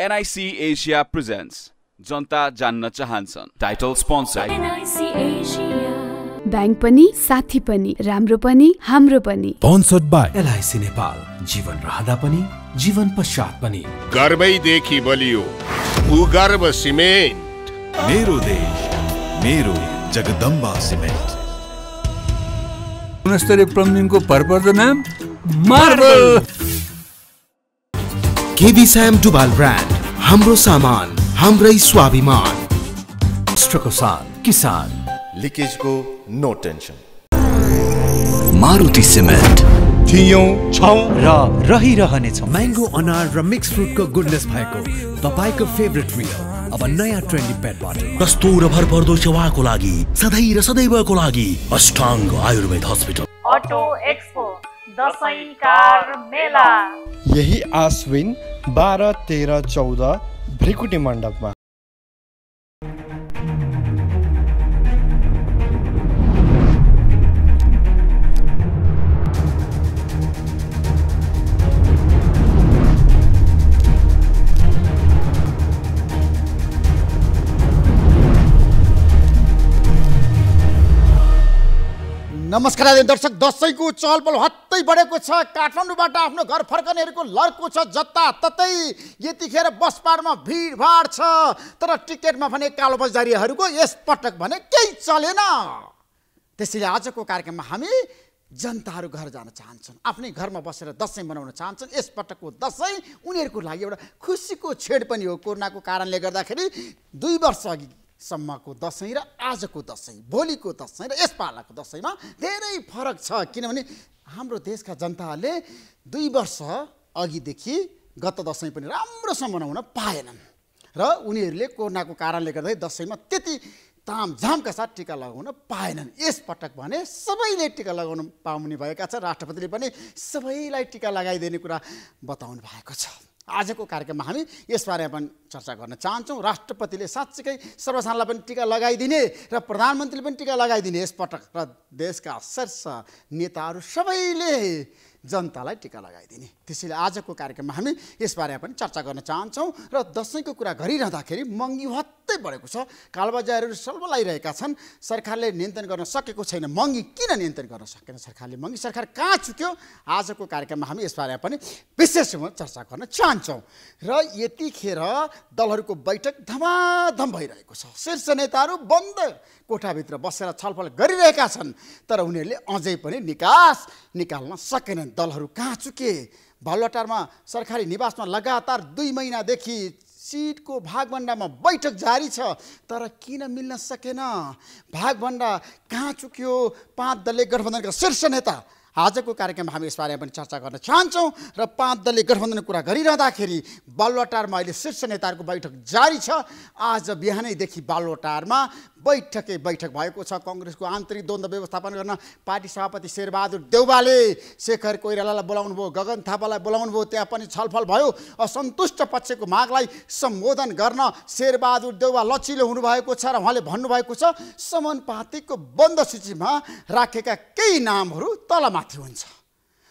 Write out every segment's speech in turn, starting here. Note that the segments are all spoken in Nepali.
एनआइसी एसिया प्रेजेन्ट्स जनता जान्न चाहन्छन्। Title sponsor NIC Asia. Bank पनि साथी पनि राम्रो पनि हाम्रो पनि। Sponsored by LIC Nepal. जीवन रहँदा पनि जीवन पश्चात पनि। गर्वैदेखि बलियो। भूगर्भ सिमेन्ट। मेरो देश मेरो जगदम्बा सिमेन्ट। गुणस्तरीय प्लम्बिङको भरपर्दो नाम मार्बल। केबी स्याम डुबाल ब्रान्ड हाम्रो सामान हाम्रै स्वाभिमान। राष्ट्रको सान किसान। लिकेजको नो टेन्सन मारुति सिमेन्ट। थियौँ छौँ र रहिरहनेछौँ। म्याङ्गो अनार र मिक्स फ्रुटको गुडनेस भएको तपाईँको फेभरेट रियल। अब नयाँ ट्रेन्डी पेटबाट। कस्तो र भरपर्दो सेवाको लागि सधैँ र सदैवको लागि Ashtanga Ayurveda hospital. Auto expo. यही आश्विन बाह्र तेह्र चौध भ्रिकुटी मण्डपमा। नमस्कार दर्शक दसैँको चहलपहल हत्तै बढेको छ। काठमाडौँबाट आफ्नो घर फर्कनेहरूको लर्को छ जताततै यतिखेर बस पाडमा भिडभाड छ। तर टिकटमा भने कालोबजारीहरूको यसपटक भने केही चलेन। त्यसैले आजको कार्यक्रममा हामी जनताहरू घर जान चाहन्छन्। आफ्नै घरमा बसेर दसैँ मनाउन चाहन्छन्। यसपटकको दसैँ उनीहरूको लागि एउटा खुसीको छेड पनि हो। कोरोनाको कारणले गर्दाखेरि दुई वर्ष अघि सम्मको दसैँ र आजको दसैँ भोलिको दसैँ र यसपालाको दसैँमा धेरै फरक छ। किनभने हाम्रो देशका जनताहरूले दुई वर्ष अघिदेखि गत दसैँ पनि राम्रोसँग मनाउन पाएनन् र उनीहरूले कोरोनाको कारणले गर्दाखेरि दसैँमा त्यति तामझामका साथ टिका लगाउन पाएनन्। यसपटक भने सबैले टिका लगाउन पाउने भएका छन्। राष्ट्रपतिले पनि सबैलाई टिका लगाइदिने कुरा बताउनु भएको छ। आजको कार्यक्रममा हामी यसबारे पनि चर्चा गर्न चाहन्छौँ। राष्ट्रपतिले साँच्चीकै सर्वसाधारणलाई पनि टिका लगाइदिने र प्रधानमन्त्रीले पनि टिका लगाइदिने यसपटक र देशका शीर्ष नेताहरू सबैले जनतालाई टिका लगाइदिने। त्यसैले आजको कार्यक्रममा हामी यसबारे पनि चर्चा गर्न चाहन्छौँ र दसैँको कुरा गरिरहँदाखेरि महँगी हत्तै बढेको छ। कालोबजारीहरू सल्बलाइरहेका छन्। सरकारले नियन्त्रण गर्न सकेको छैन। महँगी किन नियन्त्रण गर्न सकेन? सरकारले महँगी सरकार कहाँ चुक्यो? आजको कार्यक्रममा हामी यसबारे पनि विशेष रूपमा चर्चा गर्न चाहन्छौँ। र यतिखेर दलहरूको बैठक धमाधम भइरहेको छ। शीर्ष नेताहरू बन्द कोठाभित्र बसेर छलफल गरिरहेका छन्। तर उनीहरूले अझै पनि निकास निकाल्न सकेनन्। दलहरू कहाँ चुके भलटारमा सरकारी निवासमा लगातार दुई महिनादेखि सिटको भागभन्डामा बैठक जारी छ तर किन मिल्न सकेन? भागभन्डा कहाँ चुक्यो पाँच दलीय गठबन्धनका शीर्ष नेता। आजको कार्यक्रममा हामी यसबारे पनि चर्चा गर्न चाहन्छौँ र पाँच दलीय गठबन्धनको कुरा गरिरहँदाखेरि बालुवाटारमा अहिले शीर्ष नेताहरूको बैठक जारी छ। आज बिहानैदेखि बालुवाटारमा बैठकै बैठक भएको छ कङ्ग्रेसको आन्तरिक द्वन्द्व व्यवस्थापन गर्न। पार्टी सभापति शेरबहादुर देउबाले शेखर कोइरालालाई बोलाउनु भयो गगन थापालाई बोलाउनु भयो त्यहाँ पनि छलफल भयो। असन्तुष्ट पक्षको मागलाई सम्बोधन गर्न शेरबहादुर देउबा लचिलो हुनुभएको छ र उहाँले भन्नुभएको छ समानुपातिकको बन्द सूचीमा राखेका केही नामहरू तलमाथि हुन्छ।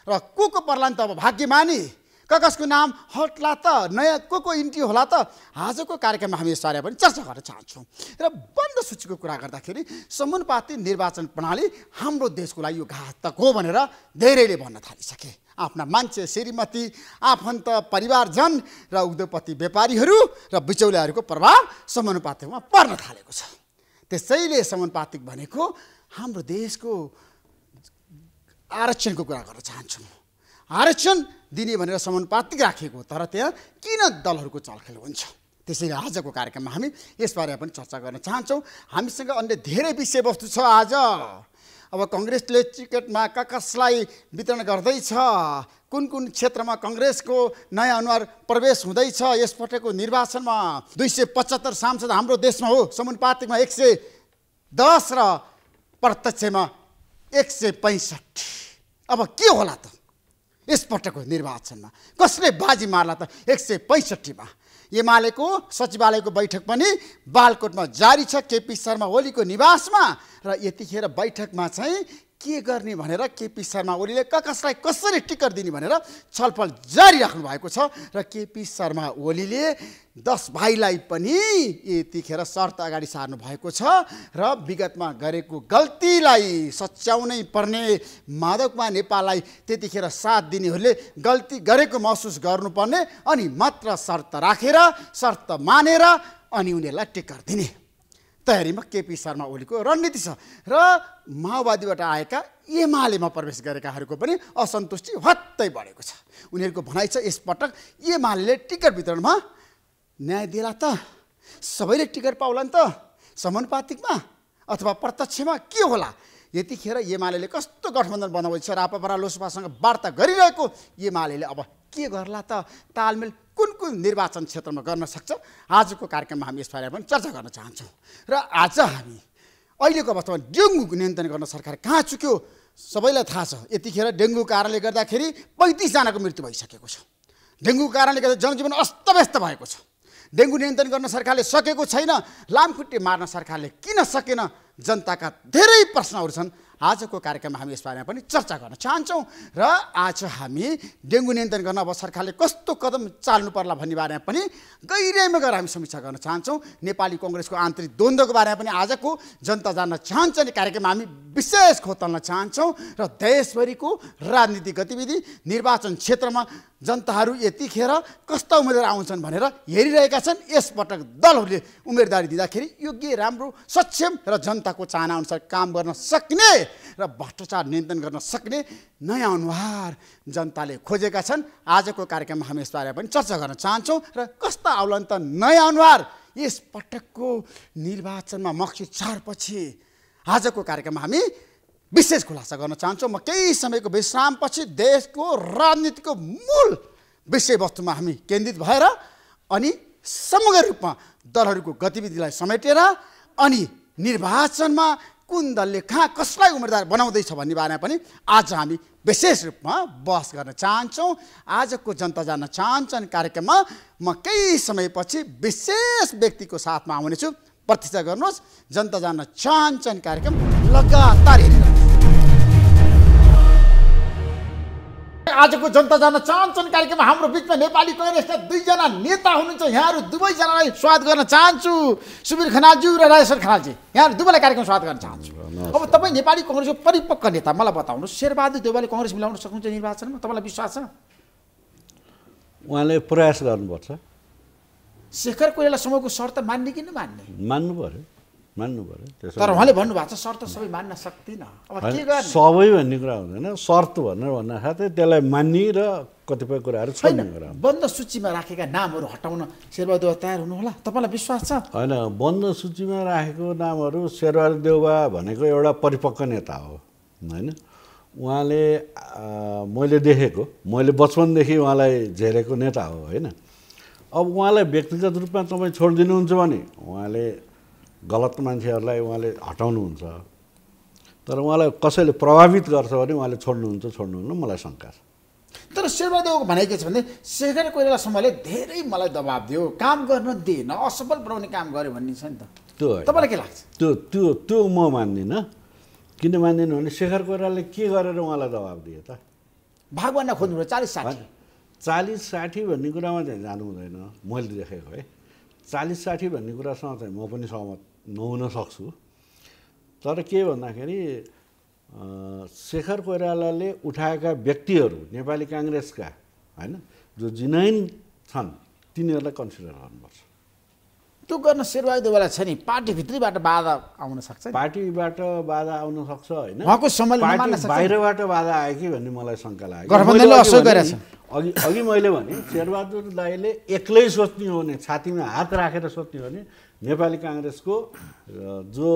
र को को पर्लान् त अब भाग्यमानी? कसको नाम हट्ला त नयाँ को को इन्ट्री होला त आजको कार्यक्रममा हामी यसबारे पनि चर्चा गर्न चाहन्छौँ। र बन्द सूचीको कुरा गर्दाखेरि समानुपातिक निर्वाचन प्रणाली हाम्रो देशको लागि यो घातक हो भनेर धेरैले भन्न थालिसके। आफ्ना मान्छे श्रीमती आफन्त परिवारजन र उद्योगपति व्यापारीहरू र बिचौलियाहरूको प्रभाव समानुपातिकमा पर्न थालेको छ। त्यसैले समानुपातिक भनेको हाम्रो देशको आरक्षणको कुरा गर्न चाहन्छौँ। आरक्षण दिने भनेर समानुपातिक राखिएको तर त्यहाँ किन दलहरूको चलखेल हुन्छ? त्यसैले आजको कार्यक्रममा हामी यसबारे पनि चर्चा गर्न चाहन्छौँ। हामीसँग अन्य धेरै विषयवस्तु छ आज। अब कङ्ग्रेसले टिकटमा कसलाई वितरण गर्दैछ? कुन कुन क्षेत्रमा कङ्ग्रेसको नयाँ अनुहार प्रवेश हुँदैछ? यसपटकको निर्वाचनमा दुई सय पचहत्तर सांसद हाम्रो देशमा हो समानुपातिकमा एक सय दस र प्रत्यक्षमा एक सय पैँसठी अब के होला त? यसपटकको निर्वाचनमा। कसले बाजी मार्ला त? एक सय पैँसठीमा। एमालेको सचिवालयको बैठक पनि बालकोटमा जारी छ केपी शर्मा ओलीको निवासमा। र यतिखेर बैठकमा चाहिँ के गर्ने भनेर केपी शर्मा ओलीले क कसलाई कसरी टिकट दिने भनेर छलफल जारी राख्नु भएको छ र केपी शर्मा ओलीले दस भाइलाई पनि यतिखेर शर्त अगाडि सार्नु भएको छ र विगतमा गरेको गल्तीलाई सच्याउनै पर्ने माधवकुमार नेपाललाई त्यतिखेर साथ दिनेहरूले गल्ती गरेको महसुस गर्नुपर्ने अनि मात्र शर्त राखेर शर्त मानेर अनि उनीहरूलाई टिकट दिने। तयारीमा केपी शर्मा ओलीको रणनीति छ र माओवादीबाट आएका एमालेमा प्रवेश गरेकाहरूको पनि असन्तुष्टि हत्तै बढेको छ। उनीहरूको भनाइ छ यसपटक एमाले टिकट वितरणमा न्याय दिएला त सबैले टिकट पाउला नि त समानुपातिकमा अथवा प्रत्यक्षमा के होला? यतिखेर एमाले कस्तो गठबन्धन बनाउँदैछ रापापरा लोसपासँग वार्ता गरिरहेको एमाले अब के गर्ला त तालमेल कुन कुन निर्वाचन क्षेत्रमा गर्न सक्छ? आजको कार्यक्रममा हामी यसबारे पनि चर्चा गर्न चाहन्छौँ। र आज हामी अहिलेको अवस्थामा डेङ्गुको नियन्त्रण गर्न सरकार कहाँ चुक्यो? सबैलाई थाहा छ। यतिखेर डेङ्गु कारणले गर्दाखेरि पैँतिसजनाको मृत्यु भइसकेको छ। डेङ्गु कारणले गर्दा जनजीवन अस्तव्यस्त भएको छ। डेङ्गु नियन्त्रण गर्न सरकारले सकेको छैन। लामखुट्टे मार्न सरकारले किन सकेन? जनताका धेरै प्रश्नहरू छन्। आजको कार्यक्रममा हामी यसबारेमा पनि चर्चा गर्न चाहन्छौँ र आज हामी डेङ्गु नियन्त्रण गर्न अब सरकारले कस्तो कदम चाल्नु पर्ला भन्ने बारेमा पनि गहिराइमा गएर हामी समीक्षा गर्न चाहन्छौँ। नेपाली कङ्ग्रेसको आन्तरिक द्वन्द्वको बारेमा पनि आजको जनता जान्न चाहन्छ भने कार्यक्रममा हामी विशेष खोतल्न चाहन्छौँ र देशभरिको राजनीतिक गतिविधि निर्वाचन क्षेत्रमा जनताहरू यतिखेर कस्ता उम्मेदवार आउँछन् भनेर हेरिरहेका छन्। यसपटक दलहरूले उम्मेदवारी दिँदाखेरि योग्य राम्रो सक्षम र जनताको चाहनाअनुसार काम गर्न सक्ने र भ्रष्टाचार नियन्त्रण गर्न सक्ने नयाँ अनुहार जनताले खोजेका छन्। आजको कार्यक्रममा हामी यसबारे पनि चर्चा गर्न चाहन्छौँ र कस्ता आउलान् त नयाँ अनुहार? यसपटकको निर्वाचनमा मक्सी चारपछि आजको कार्यक्रममा हामी विशेष खुलासा गर्न चाहन्छौँ। म केही समयको विश्रामपछि देशको राजनीतिको मूल विषयवस्तुमा हामी केन्द्रित भएर अनि समग्र रूपमा दलहरूको गतिविधिलाई समेटेर अनि निर्वाचनमा कुन दलले कहाँ कसलाई उम्मेदवार बनाउँदैछ भन्ने बारेमा पनि आज हामी विशेष रूपमा बहस गर्न चाहन्छौँ। आजको जनता जान्न चाहन्छन् कार्यक्रममा म केही समयपछि विशेष व्यक्तिको साथमा आउनेछु। प्रतीक्षा गर्नुहोस् जनता जान्न चाहन्छन् कार्यक्रम लगातार आजको जनता जान चाहन्छन् कार्यक्रममा हाम्रो बिचमा नेपाली कङ्ग्रेसका दुईजना नेता हुनुहुन्छ। यहाँहरू दुवैजनालाई स्वागत गर्न चाहन्छु। सुबिर खनालज्यू र राजेश्वर खनालजी। यहाँहरू दुवैलाई कार्यक्रम स्वागत गर्न चाहन्छु। अब तपाईँ नेपाली कङ्ग्रेसको परिपक्व नेता मलाई बताउनुहोस्। शेरबहादुर देवालले कङ्ग्रेस मिलाउन सक्नुहुन्छ निर्वाचनमा? तपाईँलाई विश्वास छ? उहाँले प्रयास गर्नुपर्छ। शेखर कोइराला समूहको शर्त मान्ने कि नमान्ने? मान्नु पऱ्यो मान्नु पऱ्यो। त्यसो तर उहाँले भन्नुभएको छ शर्त सबै मान्न सक्दिनँ। अब के होइन, गर्ने? सबै भन्ने कुरा हुँदैन। शर्त भनेर भन्दा साथै त्यसलाई मान्ने र कतिपय कुराहरू छैन बन्द सूचीमा राखेका नामहरू हटाउन शेरबहादुर तयार हुनुहोला? तपाईँलाई विश्वास छ? होइन बन्द सूचीमा राखेको नामहरू शेरबहादुर देउबा भनेको एउटा परिपक्व नेता हो। होइन? उहाँले मैले देखेको मैले बचपनदेखि उहाँलाई झेरेको नेता हो होइन? अब उहाँलाई व्यक्तिगत रूपमा तपाईँ छोडिदिनुहुन्छ भने उहाँले गलत मान्छेहरूलाई उहाँले हटाउनुहुन्छ। तर उहाँलाई कसैले प्रभावित गर्छ भने उहाँले छोड्नुहुन्छ छोड्नुहुन्न मलाई शङ्का छ। तर शेरबहादुरको भनाइ के छ भने शेखर कोइराला समूहले धेरै मलाई दबाब दियो। काम गर्न दिएन असफल बनाउने काम गर्यो भन्ने छ नि त। त्यो। तपाईँलाई के लाग्छ? त्यो त्यो त्यो म मान्दिनँ। किन मान्दिनँ भने शेखर कोइरालाले के गरेर उहाँलाई दबाब दिए त? भाग भन्न खोज्नुभयो चालिस साठी। चालिस साठी भन्ने कुरामा चाहिँ जानु हुँदैन। मैले देखेको है। चालिस साठी भन्ने कुरासँग चाहिँ म पनि सहमत नहुन सक्छु। तर के भन्दाखेरि शेखर कोइरालाले उठाएका व्यक्तिहरू नेपाली काङ्ग्रेसका होइन जो जिनाइन छन् तिनीहरूलाई कन्सिडर गर्नुपर्छ। त्यो गर्न शेरबहादुरवाला छ नि पार्टीभित्रैबाट बाधा आउन सक्छ। पार्टीबाट बाधा आउन सक्छ होइन। बाहिरबाट बाधा आयो कि भन्ने मलाई शङ्का लाग्यो। अघि अघि मैले भने शेरबहादुर दाईले एक्लै सोच्ने हो भने छातीमा हात राखेर सोच्ने हो भने नेपाली काङ्ग्रेसको जो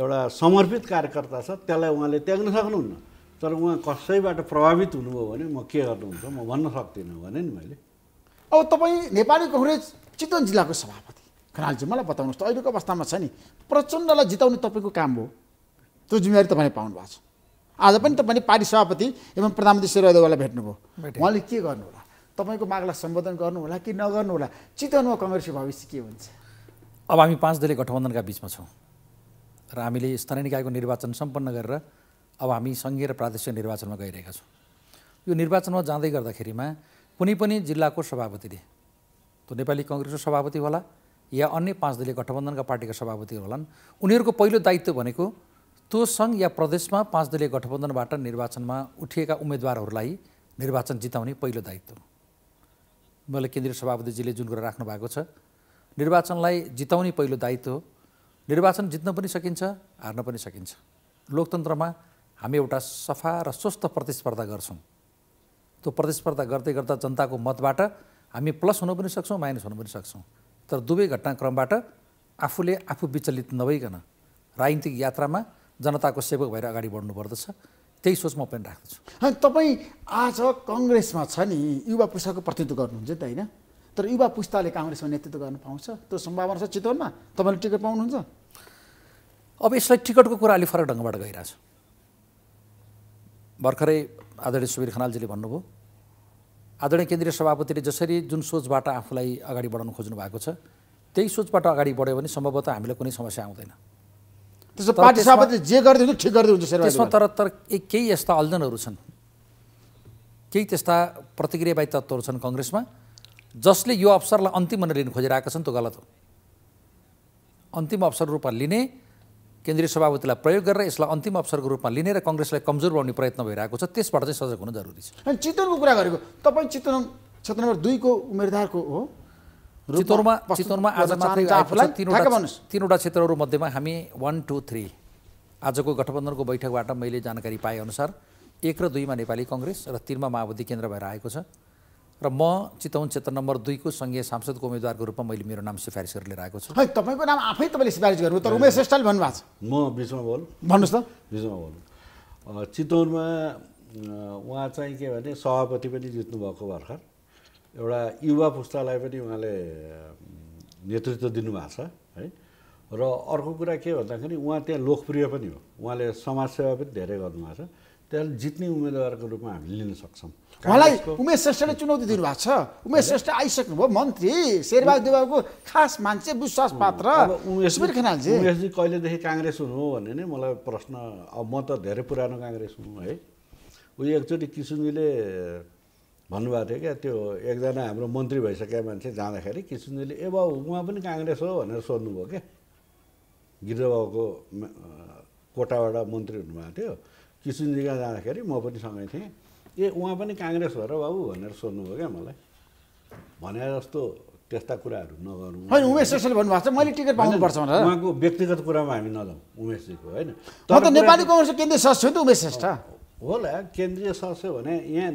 एउटा समर्पित कार्यकर्ता छ त्यसलाई उहाँले त्याग्न सक्नुहुन्न। तर उहाँ कसैबाट प्रभावित हुनुभयो भने म के गर्नुहुन्छ म भन्न सक्दिनँ भने नि मैले। अब तपाईँ नेपाली कङ्ग्रेस चितवन जिल्लाको सभापति। खनालजी मलाई बताउनुहोस् त अहिलेको अवस्थामा छ नि प्रचण्डलाई जिताउने तपाईँको काम हो। त्यो जिम्मेवारी तपाईँले पाउनु भएको छ। आज पनि तपाईँले पार्टी सभापति एवं प्रधानमन्त्री शेरबहादुरवालाई भेट्नुभयो। भेटेँ। उहाँले के गर्नु होला? तपाईँको मागलाई सम्बोधन गर्नु होला कि नगर्नु होला? चितवनमा कङ्ग्रेसको भविष्य के हुन्छ? अब हामी पाँच दलीय गठबन्धनका बिचमा छौँ र हामीले स्थानीय निकायको निर्वाचन सम्पन्न गरेर अब हामी सङ्घीय र प्रादेशिक निर्वाचनमा गइरहेका छौँ। यो निर्वाचनमा जाँदै गर्दाखेरिमा कुनै पनि जिल्लाको सभापतिले त्यो नेपाली कङ्ग्रेसको सभापति होला या अन्य पाँच दलीय गठबन्धनका पार्टीका सभापति होलान् उनीहरूको पहिलो दायित्व भनेको त्यो सङ्घ या प्रदेशमा पाँच दलीय गठबन्धनबाट निर्वाचनमा उठिएका उम्मेदवारहरूलाई निर्वाचन जिताउने पहिलो दायित्व मैले केन्द्रीय सभापतिजीले जुन कुरा राख्नु भएको छ निर्वाचनलाई जिताउने पहिलो दायित्व हो। निर्वाचन जित्न पनि सकिन्छ हार्न पनि सकिन्छ। लोकतन्त्रमा हामी एउटा सफा र स्वस्थ प्रतिस्पर्धा गर्छौँ। त्यो प्रतिस्पर्धा गर्दै गर्दा जनताको मतबाट हामी प्लस हुन पनि सक्छौँ माइनस हुन पनि सक्छौँ। तर दुवै घटनाक्रमबाट आफूले आफू विचलित नभइकन राजनीतिक यात्रामा जनताको सेवक भएर अगाडि बढ्नु पर्दछ। त्यही सोच म पनि राख्दछु। तपाईँ आज कङ्ग्रेसमा छ नि युवा पुस्ताको प्रतिनिधित्व गर्नुहुन्छ नि त होइन? तर युवा पुस्ताले काङ्ग्रेसमा नेतृत्व गर्न पाउँछ। त्यो सम्भावना छ चितवनमा। तपाईँले टिकट पाउनुहुन्छ? अब यसलाई टिकटको कुरा अलिक फरक ढङ्गबाट गइरहेछ। भर्खरै आदरणीय सुवीर खनालजीले भन्नुभयो आदरणीय केन्द्रीय सभापतिले जसरी जुन सोचबाट आफूलाई अगाडि बढाउन खोज्नु भएको छ त्यही सोचबाट अगाडि बढ्यो भने सम्भवतः हामीलाई कुनै समस्या आउँदैन। पार्टी सभापति जे गरिदिन्छ ठिक गरिदिन्छ त्यसमा तर तर केही यस्ता अल्झनहरू छन्। केही त्यस्ता प्रतिक्रियावादी तत्त्वहरू छन् कङ्ग्रेसमा। जसले यो अवसरलाई अन्तिम भनेर लिन खोजिरहेका छन् त्यो गलत हो। अन्तिम अवसर रूपमा लिने केन्द्रीय सभापतिलाई प्रयोग गरेर यसलाई अन्तिम अवसरको रूपमा लिने र कङ्ग्रेसलाई कमजोर बनाउने प्रयत्न भइरहेको छ त्यसबाट चाहिँ सजग हुनु जरुरी छ। अनि चितवनको कुरा गरेको तपाईँ चितवन क्षेत्र नम्बर दुईको उम्मेदवारको हो? चितवनमा चितवनमा आज मात्रै तिनवटा तिनवटा क्षेत्रहरू मध्येमा हामी वान टू थ्री आजको गठबन्धनको बैठकबाट मैले जानकारी पाएअनुसार एक र दुईमा नेपाली कङ्ग्रेस र तिनमा माओवादी केन्द्र भएर आएको छ। र म चितवन क्षेत्र नम्बर दुईको सङ्घीय सांसदको उम्मेदवारको रूपमा मैले मेरो नाम सिफारिस गरेर लिएर आएको छु। है तपाईँको नाम आफै तपाईँले सिफारिस गर्नु तर उमेश श्रेष्ठले भन्नुभएको छ। म बिचमा बोल। भन्नुहोस् त। बिचमा बोल। चितवनमा उहाँ चाहिँ के भने सभापति पनि जित्नुभएको भर्खर। एउटा युवा पुस्तालाई पनि उहाँले नेतृत्व दिनुभएको छ है। र अर्को कुरा के भन्दाखेरि उहाँ त्यहाँ लोकप्रिय पनि हो। उहाँले समाजसेवा पनि धेरै गर्नुभएको छ। त्यसले जित्ने उम्मेदवारको रूपमा हामीले लिन सक्छौँ। उहाँलाई उमेश श्रेष्ठले चुनौती दिनुभएको छ। उमेश श्रेष्ठ आइसक्नुभयो मन्त्री शेरबहादुर देवाको खास मान्छे विश्वास पात्र। उमेश उमेशजी कहिलेदेखि काङ्ग्रेस हुनु हो भन्ने नै मलाई प्रश्न अब म त धेरै पुरानो काङ्ग्रेस हुँ है। उयो एकचोटि किसुनजीले भन्नुभएको थियो क्या त्यो एकजना हाम्रो मन्त्री भइसकेका मान्छे जाँदाखेरि किसुनजीले ए बाउ उहाँ पनि काङ्ग्रेस हो भनेर सोध्नुभयो क्या। गिरिजाबाबुको कोटाबाट मन्त्री हुनुभएको थियो। किसुनजीका जाँदाखेरि म पनि सँगै थिएँ। ए उहाँ पनि काङ्ग्रेस हो र बाबु भनेर सोध्नुभयो क्या मलाई। भने जस्तो त्यस्ता कुराहरू नगरौँ। होइन उमेश श्रेष्ठले भन्नुभएको छ मैले टिकट पाउनुपर्छ भनेर। उहाँको व्यक्तिगत कुरामा हामी नजाउँ उमेशजीको होइन। त नेपाली कङ्ग्रेसको केन्द्रीय सदस्य हो नि त उमेश श्रेष्ठ। होला केन्द्रीय सदस्य भने यहाँ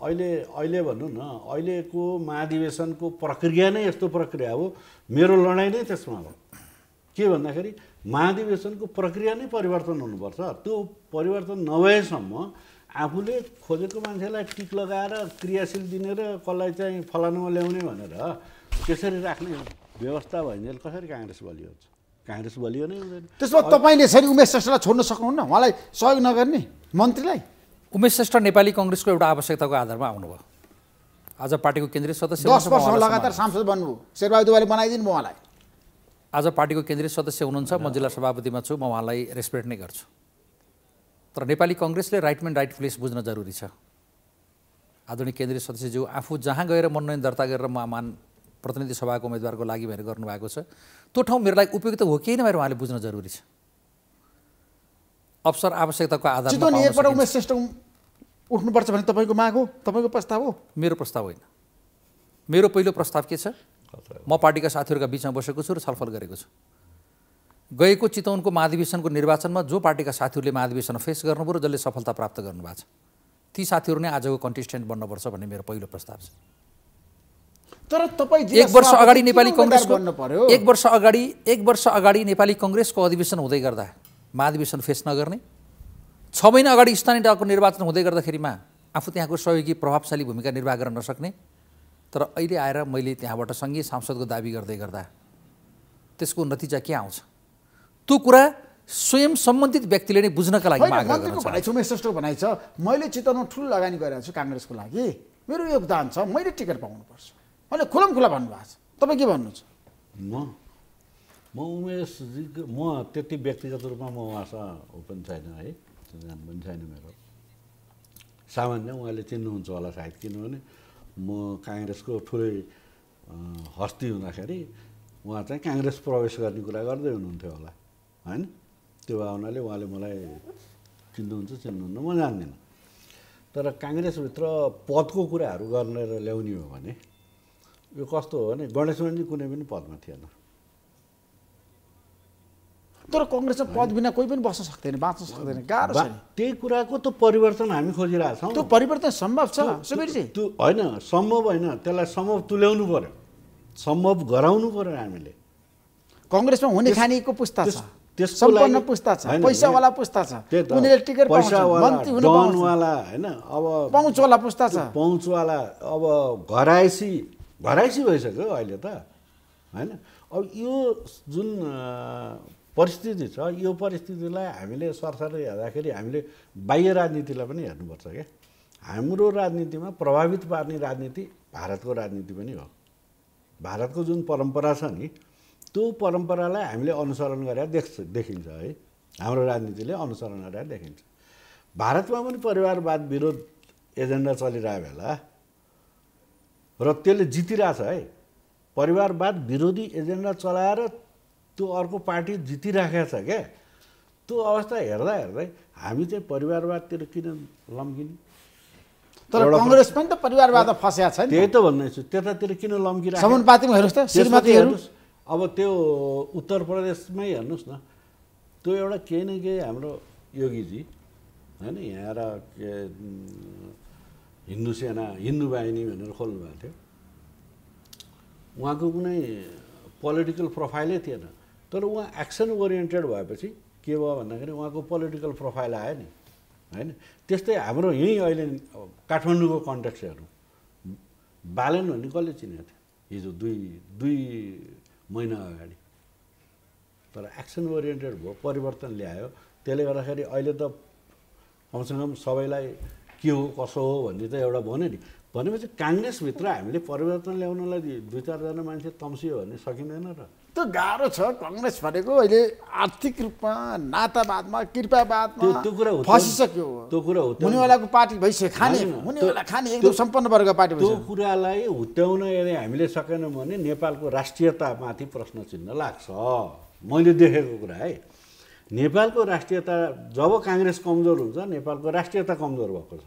अहिले अहिले भनौँ न अहिलेको महाधिवेशनको प्रक्रिया नै यस्तो प्रक्रिया हो। मेरो लडाइँ नै त्यसमा हो। के भन्दाखेरि महाधिवेशनको प्रक्रिया नै परिवर्तन हुनुपर्छ। त्यो परिवर्तन नभएसम्म आफूले खोजेको मान्छेलाई टिक लगाएर क्रियाशील दिने र कसलाई चाहिँ फलानुमा ल्याउने भनेर त्यसरी राख्ने व्यवस्था भइन्जेल कसरी काङ्ग्रेस बलियो? हुन्छ काङ्ग्रेस बलियो नै हुँदैन। त्यसमा तपाईँले यसरी उमेश श्रेष्ठलाई छोड्न सक्नुहुन्न? उहाँलाई सहयोग नगर्ने मन्त्रीलाई? उमेश श्रेष्ठ नेपाली कङ्ग्रेसको एउटा आवश्यकताको आधारमा आउनुभयो। आज पार्टीको केन्द्रीय सदस्य दस वर्ष लगातार सांसद बन्नुभयो। शेरबहादुर देवाले बनाइदिनु भयो उहाँलाई। आज पार्टीको केन्द्रीय सदस्य हुनुहुन्छ म जिल्ला सभापतिमा छु म उहाँलाई रेस्पेक्ट नै गर्छु। तर नेपाली कङ्ग्रेसले राइट म्यान राइट प्लेस बुझ्न जरुरी छ। आधुनिक केन्द्रीय सदस्यज्यू आफू जहाँ गएर मनोनयन दर्ता गरेर म मान प्रतिनिधि सभाको उम्मेदवारको लागि भनेर गर्नुभएको छ त्यो ठाउँ मेरो लागि उपयुक्त हो कि भनेर उहाँले बुझ्न जरुरी छ। अवसर आवश्यकताको आधारमा एकपल्ट उमेश श्रेष्ठ उठ्नुपर्छ भने तपाईँको माग हो? तपाईँको प्रस्ताव हो? मेरो प्रस्ताव होइन। मेरो पहिलो प्रस्ताव के छ? म पार्टीका साथीहरूका बिचमा बसेको छु र छलफल गरेको छु। गएको चितवनको महाधिवेशनको निर्वाचनमा जो पार्टीका साथीहरूले महाधिवेशन फेस गर्नुभयो र जसले सफलता प्राप्त गर्नुभएको छ ती साथीहरू नै आजको कन्टेस्टेन्ट बन्नुपर्छ भन्ने मेरो पहिलो प्रस्ताव छ। तर तपाईँ एक वर्ष अगाडि नेपाली कङ्ग्रेसको एक वर्ष अगाडि एक वर्ष अगाडि नेपाली कङ्ग्रेसको अधिवेशन हुँदै गर्दा महाधिवेशन फेस नगर्ने छ महिना अगाडि स्थानीय तहको निर्वाचन हुँदै गर्दाखेरिमा आफू त्यहाँको सहयोगी प्रभावशाली भूमिका निर्वाह गर्न नसक्ने तर अहिले आएर मैले त्यहाँबाट सङ्घीय सांसदको दावी गर्दै गर्दा त्यसको नतिजा के आउँछ? त्यो कुरा स्वयं सम्बन्धित व्यक्तिले नै बुझ्नका लागि भनाइ छ भनाइ मैले चितवनमा ठुलो लगानी गरेको छु काङ्ग्रेसको लागि। मेरो योगदान छ मैले टिकट पाउनुपर्छ। मैले खुलम खुला भन्नुभएको छ। तपाईँ के भन्नुहुन्छ? म म उमेशजी म त्यति व्यक्तिगत रूपमा म उहाँसँग ओपन छैन है जान पनि छैन मेरो। सामान्य उहाँले चिन्नुहुन्छ होला सायद किनभने म काङ्ग्रेसको ठुलै हस्ती हुँदाखेरि उहाँ चाहिँ काङ्ग्रेस प्रवेश गर्ने कुरा गर्दै हुनुहुन्थ्यो होला। होइन? त्यो भावनाले उहाँले मलाई चिन्नुहुन्छ चिन्नुहुन्न म जान्दिनँ। तर काङ्ग्रेसभित्र पदको कुराहरू गरेर ल्याउने हो भने यो कस्तो हो भने गणेशमानजी कुनै पनि पदमा थिएन। तर कङ्ग्रेसमा पद बिना कोही पनि बस्न सक्दैन बाँच्न सक्दैन गाह्रो छ। त्यही कुराको त परिवर्तन हामी खोजिरहेछौँ त्यो परिवर्तन सम्भव छ सुबिरजी। त्यो होइन सम्भव होइन त्यसलाई सम्भव तुल्याउनु पर्यो। सम्भव गराउनु पर्यो हामीले। कङ्ग्रेसमा हुने खानेको पुस्ता छ। सम्पन्न पुस्ता छ। पैसावाला पुस्ता छ। उनीहरूले टिकट मन्त्री हुन होइन अब पहुँचवाला पुस्ता छ। पहुँचवाला अब घराइसी घराइसी भइसक्यो अहिले त होइन। अब यो जुन परिस्थिति छ। यो परिस्थितिलाई हामीले सरसरै हेर्दाखेरि हामीले बाह्य राजनीतिलाई पनि हेर्नुपर्छ क्या। हाम्रो राजनीतिमा प्रभावित पार्ने राजनीति भारतको राजनीति पनि हो। भारतको जुन परम्परा छ नि त्यो परम्परालाई हामीले अनुसरण गरेर देख्छ देखिन्छ है। हाम्रो राजनीतिले अनुसरण गरेर देखिन्छ। भारतमा पनि परिवारवाद विरोध एजेन्डा चलिरहेको बेला र त्यसले जितिरहेछ है। परिवारवाद विरोधी एजेन्डा चलाएर त्यो अर्को पार्टी जितिराखेको छ क्या। त्यो अवस्था हेर्दा हेर्दै हामी चाहिँ परिवारवादतिर किन लम्किने? तर कङ्ग्रेस पनि त परिवारवादमा फँसेको छ त्यही त भन्दैछु त्यतातिर किन लम्किरहेको समानुपातिमा हेर्नुहोस् त श्रीमतीहरू। अब त्यो उत्तर प्रदेशमै हेर्नुहोस् न त्यो एउटा केही न केही हाम्रो योगीजी होइन यहाँ र के हिन्दू सेना हिन्दू बाहिनी भनेर खोल्नुभएको थियो। उहाँको कुनै पोलिटिकल प्रोफाइलै थिएन। तर उहाँ एक्सन ओरिएन्टेड भएपछि के भयो भन्दाखेरि उहाँको पोलिटिकल प्रोफाइल आयो नि होइन? त्यस्तै हाम्रो यहीँ अहिले काठमाडौँको कन्ट्याक्ट हेरौँ। बालन भन्ने कसले चिनेको थियो? हिजो दुई दुई महिना अगाडि। तर एक्सन ओरिएन्टेड भयो परिवर्तन ल्यायो। त्यसले गर्दाखेरि अहिले त कमसेकम सबैलाई के हो कसो हो भन्ने त एउटा भन्यो नि। भनेपछि काङ्ग्रेसभित्र हामीले परिवर्तन ल्याउनलाई दुई चारजना मान्छे तम्सियो भने सकिँदैन र। त्यो गाह्रो छ कङ्ग्रेस भनेको अहिले आर्थिक रूपमा नातावादमा कृपावादमा त्यो- कुरा हुत्याउनु- फसिसक्यो। त्यो कुरा हुत्याउनु- हुनेवालाको पार्टी भइसक्यो खाने हुनेवाला खाने एकदम सम्पन्न वर्गको पार्टी त्यो कुरालाई हुत्याउन यदि हामीले सकेनौँ भने नेपालको राष्ट्रियतामाथि प्रश्न चिन्ह लाग्छ। मैले देखेको कुरा है। नेपालको राष्ट्रियता जब काङ्ग्रेस कमजोर हुन्छ नेपालको राष्ट्रियता कमजोर भएको छ।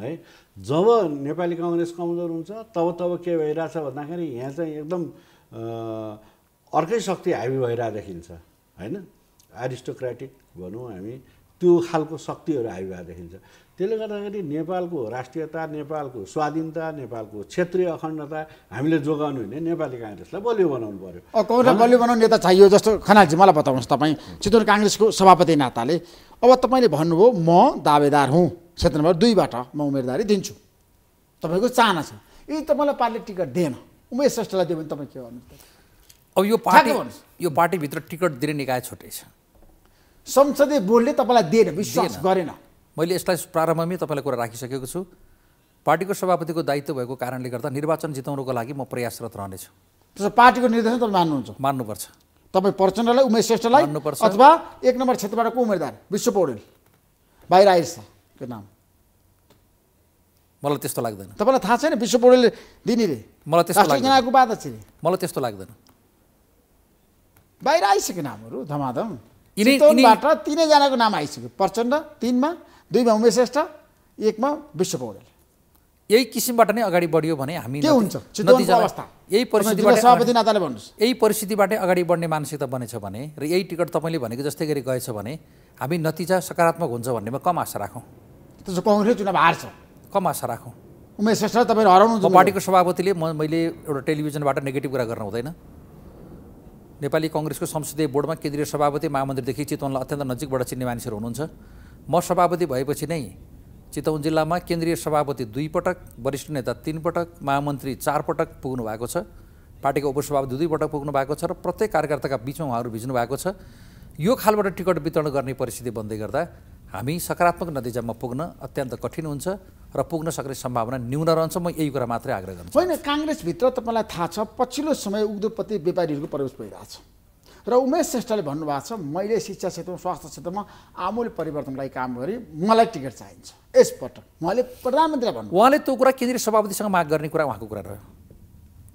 है? जब नेपाली कङ्ग्रेस कमजोर हुन्छ तब तब के भइरहेछ भन्दाखेरि यहाँ चाहिँ एकदम अर्कै शक्ति हाबी भइरहेको देखिन्छ होइन? एरिस्टोक्रेटिक भनौँ हामी त्यो खालको शक्तिहरू हाबी भएको देखिन्छ त्यसले गर्दाखेरि नेपालको राष्ट्रियता नेपालको स्वाधीनता नेपालको क्षेत्रीय अखण्डता हामीले जोगाउनु भने नेपाली काङ्ग्रेसलाई बलियो बनाउनु पर्यो। अब कङ्ग्रेस बलियो बनाउने नेता चाहियो जस्तो खनालजी मलाई बताउनुहोस् तपाईँ चितवन काङ्ग्रेसको सभापति नाताले। अब तपाईँले भन्नुभयो म दावेदार हुँ क्षेत्र नम्बर दुईबाट म उम्मेदवारी दिन्छु। तपाईँको चाहना छ। यदि तपाईँलाई पार्टीले टिकट दिएन उमेश श्रेष्ठलाई दियो भने तपाईँ के गर्नुहुन्छ? अब यो पार्टी। यो पार्टीभित्र टिकट दिने निकाय छुट्टै छ। संसदीय बोर्डले तपाईँलाई दिएन विश्वास। गरेन। मैले यसलाई प्रारम्भमै तपाईँलाई कुरा राखिसकेको छु। पार्टीको सभापतिको दायित्व भएको कारणले गर्दा निर्वाचन जिताउनुको लागि म प्रयासरत रहनेछु। त्यसो पार्टीको निर्देशन तपाईँ मान्नुहुन्छ। मान्नुपर्छ। तपाईँ प्रचण्डलाई उमेश श्रेष्ठलाई मान्नुपर्छ। अथवा एक नम्बर क्षेत्रबाट को उम्मेदवार? विश्व पौडेल। बाहिर आएछ त्यो नाम? मलाई त्यस्तो लाग्दैन। तपाईँलाई थाहा छैन विश्व पौडेलले दिने रे? मलाई त्यस्तो लाग्दैन। मलाई त्यस्तो लाग्दैन। बाहिर आइसक्यो नामहरू धमाधम। चितवनबाट तिनैजनाको नाम आइसक्यो प्रचण्ड तिनमा दुईमा उमेश श्रेष्ठ एकमा विश्व पौडेल यही किसिमबाट नै अगाडि बढ्यो भने हामी के हुन्छ? अवस्था। यही तपाईँ परिस्थितिबाट सभापति नाताले भन्नुहोस्। यही परिस्थितिबाटै अगाडि बढ्ने मानसिकता बनेछ भने र यही टिकट तपाईँले भनेको जस्तै गरी गएछ भने हामी नतिजा सकारात्मक हुन्छ भन्नेमा कम आशा राखौँ। त्यसो कङ्ग्रेस चुनाव हार्छ। कम आशा राखौँ। उमेश श्रेष्ठ तपाईँले हराउनु पार्टीको सभापतिले म मैले एउटा टेलिभिजनबाट नेगेटिभ कुरा गर्न हुँदैन। नेपाली कङ्ग्रेसको संसदीय बोर्डमा केन्द्रीय सभापति महामन्त्रीदेखि चितवनलाई अत्यन्त नजिकबाट चिन्ने मानिसहरू हुनुहुन्छ। म सभापति भएपछि नै चितवन जिल्लामा केन्द्रीय सभापति दुई पटक वरिष्ठ नेता तिन पटक महामन्त्री चार पटक पुग्नु भएको छ। पार्टीको उपसभापति दुई पटक पुग्नु भएको छ र प्रत्येक कार्यकर्ताका बिचमा उहाँहरू भिज्नु भएको छ। यो खालबाट टिकट वितरण गर्ने परिस्थिति बन्दै गर्दा हामी सकारात्मक नतिजामा पुग्न अत्यन्त कठिन हुन्छ। र पुग्न सक्ने सम्भावना न्यून रहन्छ। म यही कुरा मात्रै आग्रह गर्छु। होइन काङ्ग्रेसभित्र तपाईँलाई थाहा छ पछिल्लो समय उद्योगपति व्यापारीहरूको प्रवेश भइरहेछ। र उमेश श्रेष्ठले भन्नुभएको छ मैले शिक्षा क्षेत्रमा स्वास्थ्य क्षेत्रमा आमूल परिवर्तनलाई काम गरेँ मलाई टिकट चाहिन्छ। यसपटक उहाँले प्रधानमन्त्रीलाई भन्नु उहाँले त्यो कुरा केन्द्रीय सभापतिसँग माग गर्ने कुरा उहाँको कुरा रह्यो।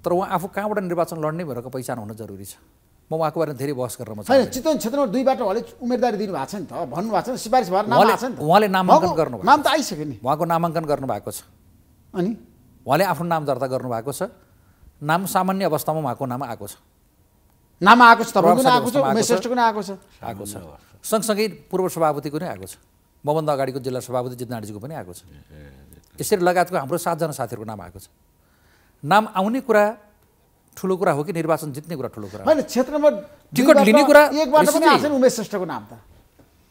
तर उहाँ आफू कहाँबाट निर्वाचन लड्ने भनेर पहिचान हुन जरुरी छ। म उहाँको बारेमा धेरै बहस गरेर म होइन चाहन्छु। चितवन क्षेत्रमा दुईबाट उहाँले उम्मेदवारी दिनुभएको छ नि त। भन्नुभएको छ सिफारिस भएर नाम आएको छ नि त। उहाँले नामाङ्कन गर्नुभएको नाम त आइसक्यो नि। उहाँको नामाङ्कन गर्नुभएको छ। अनि? उहाँले आफ्नो नाम दर्ता गर्नुभएको छ। नाम सामान्य अवस्थामा उहाँको नाम आएको छ। नाम आएको छ आएको छ उमेश श्रेष्ठको आएको छ। आएको छ। सँगसँगै पूर्व सभापतिको नै आएको छ। मभन्दा अगाडिको जिल्ला सभापति जितनाडीजीको पनि आएको छ। यसरी लगायतको हाम्रो सातजना साथीहरूको नाम आएको छ। नाम आउने कुरा ठुलो कुरा हो कि निर्वाचन जित्ने कुरा ठुलो कुरा होइन क्षेत्रमा टिकट लिने कुरा एकबाट पनि आएको उमेश श्रेष्ठको नाम त।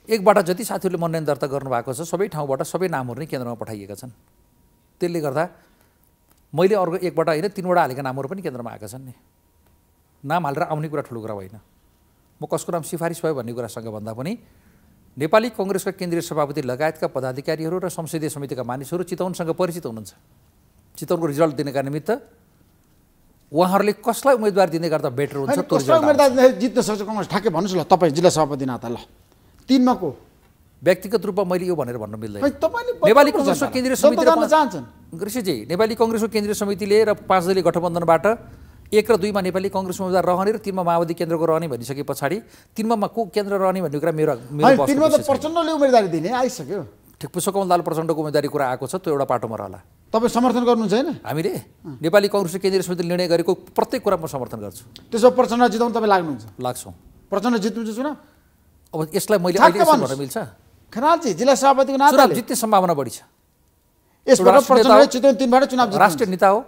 एकबाट जति साथीहरूले मनोनयन दर्ता गर्नुभएको छ सबै ठाउँबाट सबै नामहरू नै केन्द्रमा पठाइएका छन्। त्यसले गर्दा मैले अर्को एकबाट होइन तिनवटा हालेका नामहरू पनि केन्द्रमा आएका छन् नि। नाम हालेर आउने कुरा ठुलो कुरा होइन म कसको नाम सिफारिस भयो भन्ने कुरासँग भन्दा पनि नेपाली कङ्ग्रेसका केन्द्रीय सभापति लगायतका पदाधिकारीहरू र संसदीय समितिका मानिसहरू चितवनसँग परिचित हुनुहुन्छ। चितवनको रिजल्ट दिनका निमित्त उहाँहरूले कसलाई उम्मेदवार दिने गर्दा बेटर हुन्छ कसलाई। उम्मेदवार जित्न सक्छ कङ्ग्रेस ठ्याक्कै भन्नुहोस् ल तपाईँ जिल्ला सभापति नाता ल। तिनमा को? व्यक्तिगत रूपमा मैले यो भनेर भन्न मिल्दैन। नेपाली कङ्ग्रेसको केन्द्रीय समिति ऋषिजी नेपाली कङ्ग्रेसको केन्द्रीय समितिले र पाँच दलीय गठबन्धनबाट एक र दुईमा नेपाली कङ्ग्रेस उम्मेद्वार रहने र तिनमा माओवादी केन्द्रको रहने भनिसके पछाडि तिनमा को केन्द्र रहने भन्ने कुरा मेरो। प्रचण्डले उम्मेदवारी दिने आइसक्यो। ठिक पुष्पकमल दाल प्रचण्डको उम्मेदवारी कुरा आएको छ त्यो एउटा पाटोमा रहला। तपाईँ समर्थन गर्नुहुन्छ होइन? हामीले नेपाली कङ्ग्रेसको केन्द्रीय समितिले निर्णय गरेको प्रत्येक कुरा म समर्थन गर्छु। त्यसो प्रचण्ड जिताउनु तपाईँ लाग्नुहुन्छ? लाग्छौँ। प्रचण्ड जित्नुहुन्छ चुनाव अब यसलाई मैले अहिले मिल्छ? खनालजी जिल्ला सभापतिको नाताले। जित्ने सम्भावना बढी छ। राष्ट्रिय नेता हो।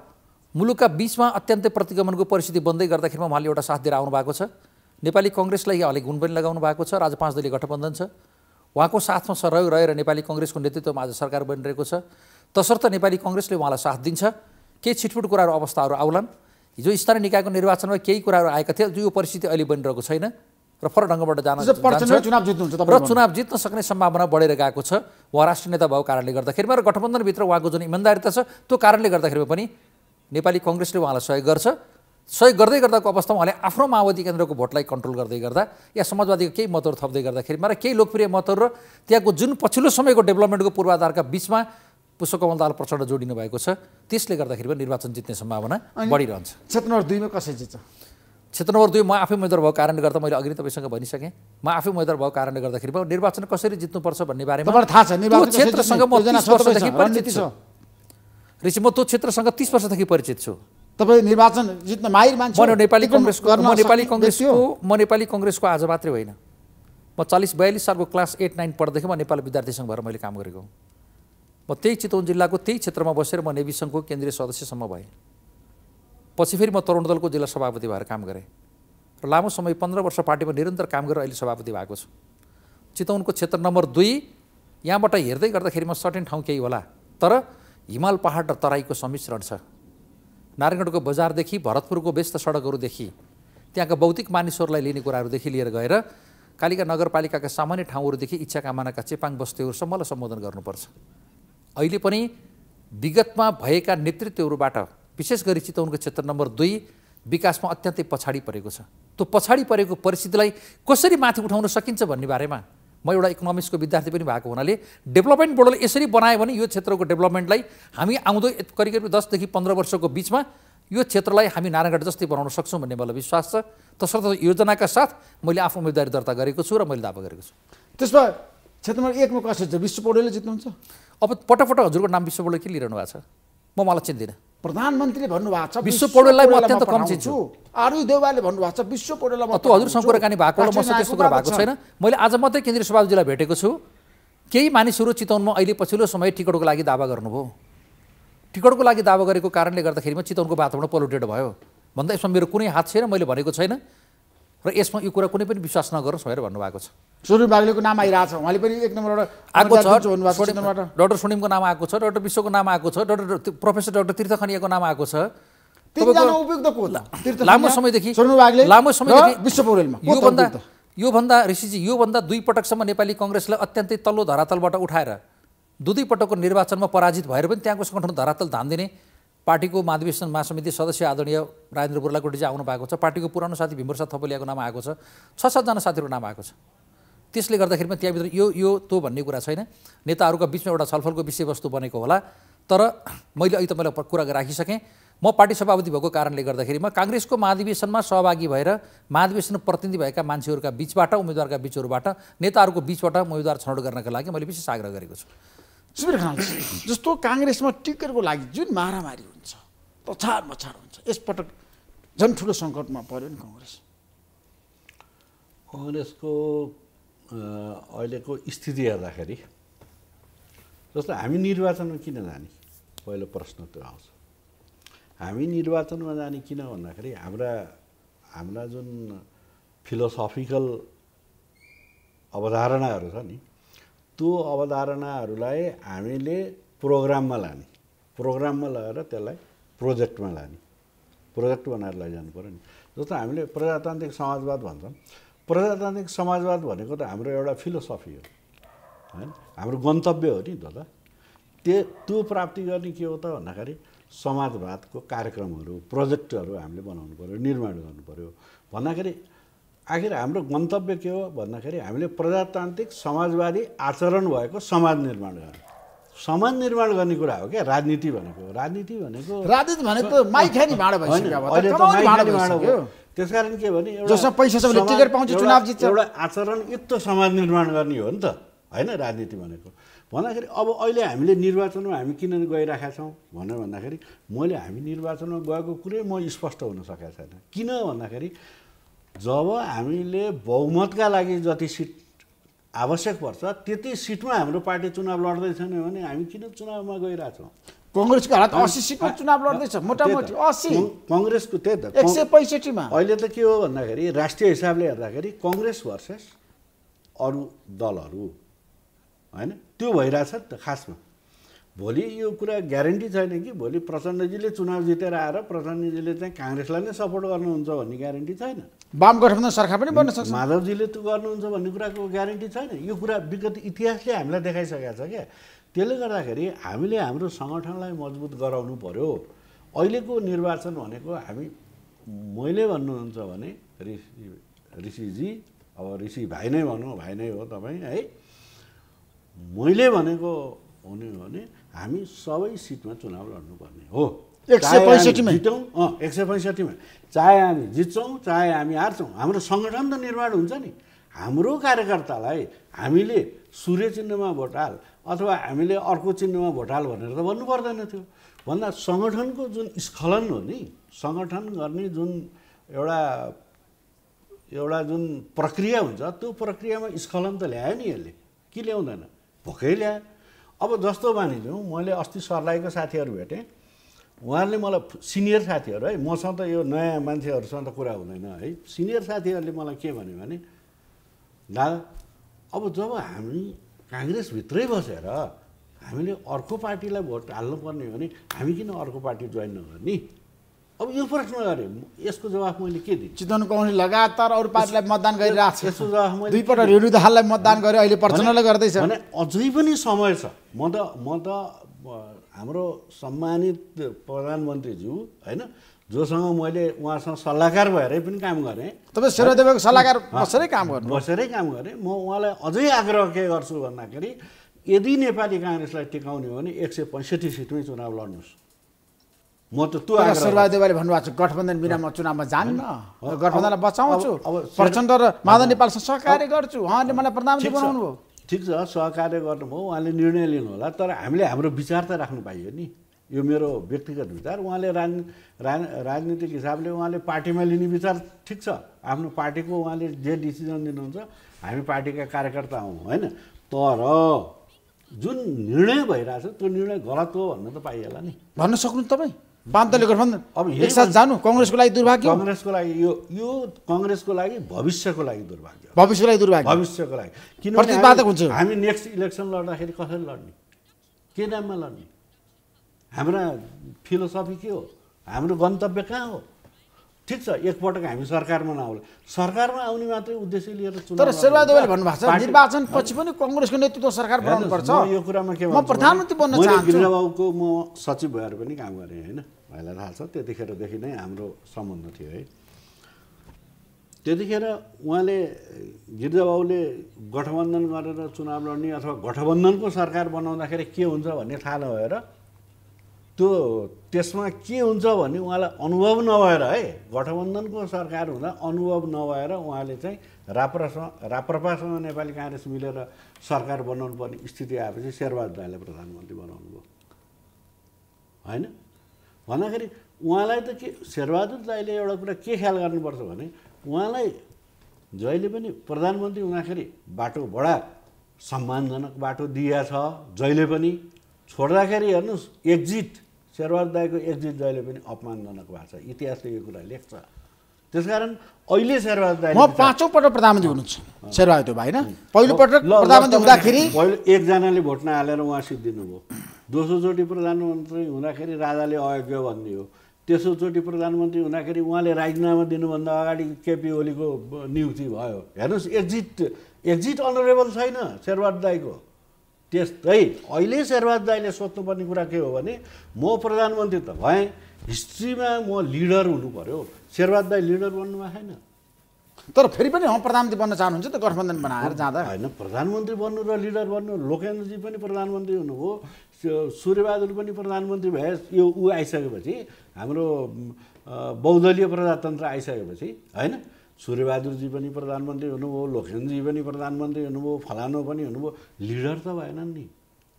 मुलुकका बिचमा अत्यन्तै प्रतिगमनको परिस्थिति बन्दै गर्दाखेरिमा उहाँले एउटा साथ दिएर आउनु भएको छ। नेपाली कङ्ग्रेसलाई उहाँले गुण पनि लगाउनु भएको छ। राज पाँच दलीय गठबन्धन छ। उहाँको साथमा सहयोग रहेर नेपाली कङ्ग्रेसको नेतृत्वमा आज सरकार बनिरहेको छ। तसर्थ नेपाली कङ्ग्रेसले उहाँलाई साथ दिन्छ। केही छिटफुट कुराहरू अवस्थाहरू आउलान्। हिजो स्थानीय निकायको निर्वाचनमा केही कुराहरू आएका थिए यो परिस्थिति अहिले बनिरहेको छैन र फरक ढङ्गबाट जान र चुनाव जित्न सक्ने सम्भावना बढेर गएको छ। उहाँ राष्ट्रिय नेता भएको कारणले गर्दाखेरिमा र गठबन्धनभित्र उहाँको जुन इमान्दारिता छ त्यो कारणले गर्दाखेरिमा पनि नेपाली कङ्ग्रेसले उहाँलाई सहयोग गर्छ। सहयोग गर्दै गर्दाको अवस्थामा उहाँले आफ्नो माओवादी केन्द्रको भोटलाई कन्ट्रोल गर्दै गर्दा या समाजवादीको केही मतहरू थप्दै गर्दाखेरिमा र केही लोकप्रिय मतहरू र त्यहाँको जुन पछिल्लो समयको डेभलपमेन्टको पूर्वाधारका बिचमा पुष्पकमल दाल प्रचण्ड जोडिनु भएको छ। त्यसले गर्दाखेरि पनि निर्वाचन जित्ने सम्भावना बढिरहन्छ। क्षेत्र नम्बर दुईमा कसरी जित्छ? क्षेत्र नम्बर दुई म आफै उम्मेद्वार भएको कारणले गर्दा मैले अघि नै तपाईँसँग भनिसकेँ। म आफै उम्मेद्वार भएको कारणले गर्दाखेरि म निर्वाचन कसरी जित्नुपर्छ भन्ने बारेमा थाहा छ क्षेत्रसँग म। ऋषि म त्यो क्षेत्रसँग तिस वर्षदेखि परिचित छु। तपाईँ निर्वाचन जित्न माहिर मान्छे म। नेपाली कङ्ग्रेसको म नेपाली कङ्ग्रेसको। म नेपाली कङ्ग्रेसको आज मात्रै होइन। म चालिस बयालिस सालको क्लास एट नाइन पढ्दैछु म नेपाल विद्यार्थी सङ्घ भएर मैले काम गरेको हुँ। म त्यही चितवन जिल्लाको त्यही क्षेत्रमा बसेर म नेभी सङ्घको केन्द्रीय सदस्यसम्म भएँ। पछि फेरि म तरुण दलको जिल्ला सभापति भएर काम गरेँ र लामो समय पन्ध्र वर्ष पार्टीमा निरन्तर काम गरेर अहिले सभापति भएको छु। चितवनको क्षेत्र नम्बर दुई यहाँबाट हेर्दै गर्दाखेरिमा सर्टेन ठाउँ केही होला तर हिमाल पहाड र तराईको सम्मिश्रण छ। नारायणगढको बजारदेखि भरतपुरको व्यस्त सडकहरूदेखि त्यहाँका भौतिक मानिसहरूलाई लिने कुराहरूदेखि लिएर गएर कालिका नगरपालिकाका सामान्य ठाउँहरूदेखि इच्छा कामनाका चेपाङ बस्तीहरूसम्मलाई सम्बोधन गर्नुपर्छ। अहिले पनि विगतमा भएका नेतृत्वहरूबाट विशेष गरी चितवनको क्षेत्र नम्बर दुई विकासमा अत्यन्तै पछाडि परेको छ। त्यो पछाडि परेको परिस्थितिलाई कसरी माथि उठाउन सकिन्छ भन्ने बारेमा म एउटा इकोनोमिक्सको विद्यार्थी पनि भएको हुनाले डेभलपमेन्ट बोर्डले यसरी बनायो भने यो क्षेत्रको डेभलपमेन्टलाई हामी आउँदो करिब करिब दसदेखि पन्ध्र वर्षको बिचमा यो क्षेत्रलाई हामी नारायणगढ जस्तै बनाउन सक्छौँ भन्ने मलाई विश्वास छ। तसर्थ योजनाका साथ मैले आफ्नो उम्मेदवारी दर्ता गरेको छु र मैले दावा गरेको छु। त्यसमा क्षेत्र नम्बर एकमा कसरी छ विश्व पौडेलले जित्नुहुन्छ? अब पटक पटक हजुरको नाम विश्व पौडेल के लिइरहनु भएको छ? म मलाई चिन्दिनँ। प्रधानमन्त्रीले भन्नुभएको छ विश्व पौडेललाई म अत्यन्त कम। चिन्छु। आरु देउवाले भन्नुभएको छ विश्व पौडेललाई म हजुरसँग। कुराकानी भएको होला मसँग त्यस्तो कुरा भएको छैन। मैले आज मात्रै केन्द्रीय सभापतिलाई भेटेको छु। केही मानिसहरू चितवनमा अहिले पछिल्लो समय टिकटको लागि दावा गर्नुभयो। टिकटको लागि दावा गरेको कारणले गर्दाखेरिमा चितवनको वातावरण पोल्युटेड भयो। भन्दा यसमा मेरो कुनै हात छैन मैले भनेको छैन। र यसमा यो कुरा कुनै पनि विश्वास नगरोस् भनेर भन्नुभएको छ। सुरु बाग्लेको नाम आइरहेको छ उहाँले पनि एक नम्बरबाट आएको छ। डाक्टर सुनिमको नाम आएको छ डाक्टर विश्वको नाम आएको छ डाक्टर प्रोफेसर डाक्टर तीर्थ खनियाको नाम आएको छ। लामो समयदेखि लामो समयदेखि योभन्दा? योभन्दा ऋषिजी योभन्दा दुई पटकसम्म नेपाली कङ्ग्रेसलाई अत्यन्तै तल्लो धरातलबाट उठाएर दुई दुई पटकको निर्वाचनमा पराजित भएर पनि त्यहाँको सङ्गठन धरातल धान्दिने पार्टीको महाधिवेशन महासमिति सदस्य आदरणीय राजेन्द्र बुर्लाकोटी चाहिँ आउनु भएको छ। पार्टीको पुरानो साथी भीमप्रसाद थपलियाको नाम आएको छ। छ सातजना साथीहरूको नाम आएको छ। त्यसले गर्दाखेरिमा त्यहाँभित्र यो यो त्यो भन्ने कुरा छैन। नेताहरूका बिचमा एउटा छलफलको विषयवस्तु बनेको होला। तर मैले अहिले तपाईँलाई कुरा राखिसकेँ। म पार्टी सभापति भएको कारणले गर्दाखेरिमा काङ्ग्रेसको महाधिवेशनमा सहभागी भएर महाधिवेशन प्रतिनिधि भएका मान्छेहरूका बिचबाट उम्मेदवारका बिचहरूबाट नेताहरूको बिचबाट उम्मेदवार छनौट गर्नका लागि मैले विशेष आग्रह गरेको छु। सुबिर खनाल जस्तो काङ्ग्रेसमा टिकटको लागि जुन मारामारी हुन्छ तछाड मछाड हुन्छ यसपटक झन् ठुलो सङ्कटमा पर्यो नि कङ्ग्रेस। कङ्ग्रेसको अहिलेको स्थिति हेर्दाखेरि जस्तो हामी निर्वाचनमा किन जाने? पहिलो प्रश्न त्यो आउँछ। हामी निर्वाचनमा जाने किन भन्दाखेरि हाम्रा हाम्रा जुन फिलोसफिकल अवधारणाहरू छ नि त्यो अवधारणाहरूलाई हामीले प्रोग्राममा लाने। प्रोग्राममा लगेर त्यसलाई प्रोजेक्टमा लाने। प्रोजेक्ट बनाएर लैजानु पऱ्यो नि। जस्तो हामीले प्रजातान्त्रिक समाजवाद भन्छौँ। प्रजातान्त्रिक समाजवाद भनेको त हाम्रो एउटा फिलोसफी हो। होइन? हाम्रो गन्तव्य हो नि त। त्यो त्यो प्राप्ति गर्ने के हो त भन्दाखेरि समाजवादको कार्यक्रमहरू प्रोजेक्टहरू हामीले बनाउनु पऱ्यो निर्माण गर्नु पऱ्यो। भन्दाखेरि आखिर हाम्रो गन्तव्य के हो भन्दाखेरि हामीले प्रजातान्त्रिक समाजवादी आचरण भएको समाज निर्माण गर्ने। समाज निर्माण गर्ने कुरा हो क्या राजनीति भनेको। राजनीति भनेको राजनीति भनेको भाँडो भइसक्यो त्यस कारण के भने एउटा पैसा टिकट पाउँछ, चुनाव जित्छ। एउटा समाज निर्माण गर्ने हो नि त। होइन राजनीति भनेको। भन्दाखेरि अब अहिले हामीले निर्वाचनमा हामी किन गइरहेका छौँ भनेर भन्दाखेरि मैले हामी निर्वाचनमा गएको कुरै म स्पष्ट हुन सकेको छैन। किन भन्दाखेरि जब हामीले बहुमतका लागि जति सिट आवश्यक पर्छ त्यति सिटमा हाम्रो पार्टी चुनाव लड्दै छैन भने हामी किन चुनावमा गइरहेछौँ? कङ्ग्रेसको हालत अस्सी सिटमा चुनाव लड्दैछ मोटामोटी कङ्- कङ्ग्रेसको त्यही त। एक सय पैँसठीमा। अहिले त के हो भन्दाखेरि राष्ट्रिय हिसाबले हेर्दाखेरि कङ्ग्रेस भर्सेस अरू दलहरू होइन? त्यो भइरहेछ नि त खासमा। भोलि यो कुरा ग्यारेन्टी छैन कि? भोलि प्रचण्डजीले चुनाव जितेर आएर प्रचण्डजीले चाहिँ काङ्ग्रेसलाई नै सपोर्ट गर्नुहुन्छ भन्ने ग्यारेन्टी छैन। वाम गठबन्धन सरकार पनि बन्न सक्छ। माधवजीले त्यो गर्नुहुन्छ भन्ने कुराको ग्यारेन्टी छैन। यो कुरा विगत इतिहासले हामीलाई देखाइसकेको छ क्या। त्यसले गर्दाखेरि हामीले हाम्रो सङ्गठनलाई मजबुत गराउनु पर्यो। अहिलेको निर्वाचन भनेको हामी मैले भन्नुहुन्छ भने ऋषि ऋषिजी अब ऋषि भाइ नै भनौँ भाइ नै हो तपाईँ है। मैले भनेको हुने हो भने हामी सबै सिटमा चुनाव लड्नुपर्ने हो। एक सय पैँसठीमै। जितौँ अँ एक सय पैँसठीमा। चाहे हामी जित्छौँ चाहे हामी हार्छौँ हाम्रो सङ्गठन त निर्माण हुन्छ नि। हाम्रो कार्यकर्तालाई हामीले सूर्य चिन्हमा भोट हाल अथवा हामीले अर्को चिन्हमा भोट हाल भनेर त भन्नु पर्दैन थियो। भन्दा सङ्गठनको जुन स्खलन हो नि सङ्गठन गर्ने जुन एउटा एउटा जुन प्रक्रिया हुन्छ त्यो प्रक्रियामा स्खलन त ल्यायो नि यसले। के ल्याउँदैन? भोकै ल्यायो। अब जस्तो मानिलिउँ मैले अस्ति सर्लाहीको साथीहरू भेटेँ। उहाँहरूले मलाई सिनियर साथीहरू है मसँग त यो नयाँ मान्छेहरूसँग त कुरा हुँदैन है। सिनियर साथीहरूले मलाई के भन्यो भने दादा अब जब हामी काङ्ग्रेसभित्रै बसेर हामीले अर्को पार्टीलाई भोट हाल्नुपर्ने हो भने हामी किन अर्को पार्टी जोइन नगर्ने? अब यो प्रश्न गरेँ यसको जवाफ मैले के दिएँ? चितवन कौनी लगातार अरू पार्टीलाई मतदान गरिरहेको छ। यसको जवाफ मैले दुईपल्ट रेणु दाहाललाई मतदान गर्यो अहिले प्रचण्डले गर्दैछ। भने अझै पनि समय छ। म त म त हाम्रो सम्मानित प्रधानमन्त्रीज्यू होइन जोसँग मैले उहाँसँग सल्लाहकार भएरै पनि काम गरेँ। तपाईँ शेरदेवको सल्लाहकार बसेरै काम गर्नु बसेरै काम गरेँ। म उहाँलाई अझै आग्रह के गर्छु भन्दाखेरि यदि नेपाली काङ्ग्रेसलाई टिकाउने हो भने एक सय पैँसठी सिटमै चुनाव लड्नुहोस्। म त त्यो देवालले भन्नुभएको छ गठबन्धन बिना म चुनावमा जान्न। गठबन्धनलाई बचाउँछु। प्रचण्ड र माधव नेपालसँग सहकार्य गर्छु। उहाँले मलाई प्रधानमन्त्री। बनाउनु भयो। ठिक छ सहकार्य गर्नुभयो। उहाँले निर्णय लिनु होला तर हामीले हाम्रो विचार त राख्नु पाइयो नि। यो मेरो व्यक्तिगत विचार। उहाँले राज राज राजनीतिक हिसाबले उहाँले पार्टीमा लिने विचार ठिक छ। आफ्नो पार्टीको उहाँले जे डिसिजन दिनुहुन्छ हामी पार्टीका कार्यकर्ता हौँ होइन? तर जुन निर्णय भइरहेछ त्यो निर्णय गलत हो भन्न त पाइएला नि। भन्न सक्नु तपाईँ? दलीय गठबन्धन। अब एकसाथ जानु कङ्ग्रेसको लागि दुर्भाग्य। कङ्ग्रेसको लागि यो यो कङ्ग्रेसको लागि भविष्यको लागि दुर्भाग्य। भविष्यको लागि दुर्भाग्य भविष्यको लागि। किनभने प्रतिस्पर्धक हामी- हुन्छ। हामी नेक्स्ट इलेक्सन लड्दाखेरि कसरी लड्ने? के नाममा लड्ने? हाम्रा फिलोसफी के हो? हाम्रो गन्तव्य कहाँ हो? ठिक छ एकपटक हामी सरकारमा नआउला। सरकारमा आउने मात्रै उद्देश्य लिएर तर लड्नु शेरबहादुर देवालले हुन्छ। भन्नुभएको छ पार्टी- निर्वाचन पछि पनि कङ्ग्रेसको नेतृत्व सरकार बनाउनु हेर्नुहोस्, पर्छ म यो कुरामा के म प्रधानमन्त्री बन्न चाहन्छु। गृहबाबुको म सचिव भएर पनि काम गरेँ होइन? तपाईँलाई थाहा छ त्यतिखेरदेखि नै हाम्रो सम्बन्ध थियो है। त्यतिखेर उहाँले गिरिजाबाबुले गठबन्धन गरेर चुनाव लड्ने अथवा गठबन्धनको सरकार बनाउँदाखेरि के हुन्छ भन्ने थाहा नभएर त्यो त्यसमा के हुन्छ भन्ने उहाँलाई अनुभव नभएर है गठबन्धनको सरकार हुँदा अनुभव नभएर उहाँले चाहिँ राप्रसँग राप्रपासँग नेपाली काङ्ग्रेस मिलेर सरकार बनाउनु पर्ने स्थिति आएपछि शेरबहादुर दाईलाई प्रधानमन्त्री बनाउनु भयो होइन? भन्दाखेरि उहाँलाई त के शेरबहादुर दाईले एउटा कुरा के ख्याल गर्नुपर्छ भने उहाँलाई जहिले पनि प्रधानमन्त्री हुँदाखेरि बाटो बडा सम्मानजनक बाटो दिएछ जहिले पनि छोड्दाखेरि हेर्नुहोस् एक्जिट शेरबहादुर दाईको एक्जिट जहिले पनि अपमानजनक भएको छ इतिहासले यो कुरा लेख्छ त्यसकारण अहिले शेरबहादुर दाई म पाँचौँ पटक प्रधानमन्त्री हुनुहुन्छ शेरबहादुर भाइ होइन पहिलोपटक प्रधानमन्त्री हुँदाखेरि पहिलो एकजनाले भोट नहालेर उहाँ सिद्धिनु भयो दोस्रोचोटि प्रधानमन्त्री हुँदाखेरि राजाले अयोग्य भनिदियो तेस्रोचोटि प्रधानमन्त्री हुँदाखेरि उहाँले राजीनामा दिनुभन्दा अगाडि केपी ओलीको नियुक्ति भयो। हेर्नुहोस् एक्जिट एक्जिट अनरेबल छैन शेरबहादुर दाईको। त्यस्तै अहिले शेरबहादुर दाईले सोध्नुपर्ने कुरा के हो भने म प्रधानमन्त्री त भएँ हिस्ट्रीमा म लिडर हुनु पऱ्यो शेरबहादुर दाई लिडर बन्नु छैन। तर फेरि पनि हम प्रधानमन्त्री बन्न चाहनुहुन्छ त गठबन्धन बनाएर जाँदा। होइन प्रधानमन्त्री बन्नु र लिडर बन्नु लोकेन्द्रजी पनि प्रधानमन्त्री हुनुभयो। सूर्यबहादुर पनि प्रधानमन्त्री भए यो ऊ आइसकेपछि हाम्रो बहुदलीय प्रजातन्त्र आइसकेपछि होइन? सूर्यबहादुरजी पनि प्रधानमन्त्री हुनुभयो लोकेन्द्रजी पनि प्रधानमन्त्री हुनुभयो फलानु पनि हुनुभयो लिडर त भएनन् नि।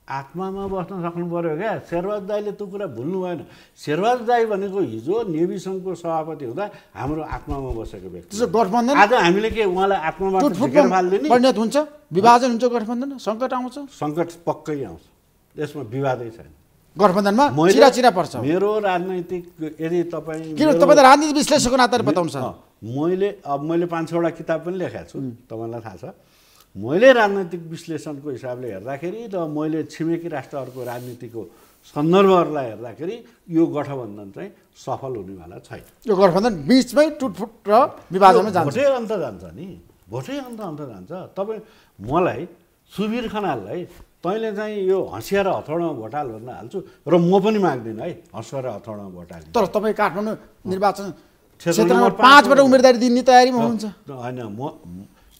आत्मामा बस्न सक्नु पऱ्यो क्या। शेरबहादुर दाईले त्यो कुरा भुल्नु भएन। शेरबहादुर दाई भनेको हिजो नेभी सङ्घको सभापति हुँदा हाम्रो आत्मामा बसेको व्यक्ति गठबन्धन? आज हामीले के उहाँलाई आत्मामा फालिदिने परिणत हुन्छ। विभाजन हुन्छ गठबन्धन। सङ्कट आउँछ। सङ्कट पक्कै आउँछ। यसमा विवादै छैन। गठबन्धनमा चिरा चिरा पर्छ। मेरो राजनैतिक यदि तपाईँ किन तपाईँ राजनीति विश्लेषकको नाताले बताउनु मैले अब मैले पाँच छवटा किताब पनि लेखाएको छु तपाईँलाई थाहा छ। मैले राजनैतिक विश्लेषणको हिसाबले हेर्दाखेरि र मैले छिमेकी राष्ट्रहरूको राजनीतिको सन्दर्भहरूलाई हेर्दाखेरि यो गठबन्धन चाहिँ सफल हुनेवाला छैन। यो गठबन्धन बिचमै टुटफुट र विभाजनमा जान्छ। भोटै अन्त जान्छ नि। भोटै अन्त अन्त जान्छ। तपाईँ मलाई सुबिर खनाललाई तैँले चाहिँ यो हँसिया र हथौडामा भोट हाल भन्न हाल्छु र म पनि माग्दिनँ है हँसिया र हथौडामा भोट हाल्छु तर तपाईँ काठमाडौँ निर्वाचन क्षेत्रमा पाँचबाट उम्मेदवारी दिने तयारीमा हुनुहुन्छ। होइन म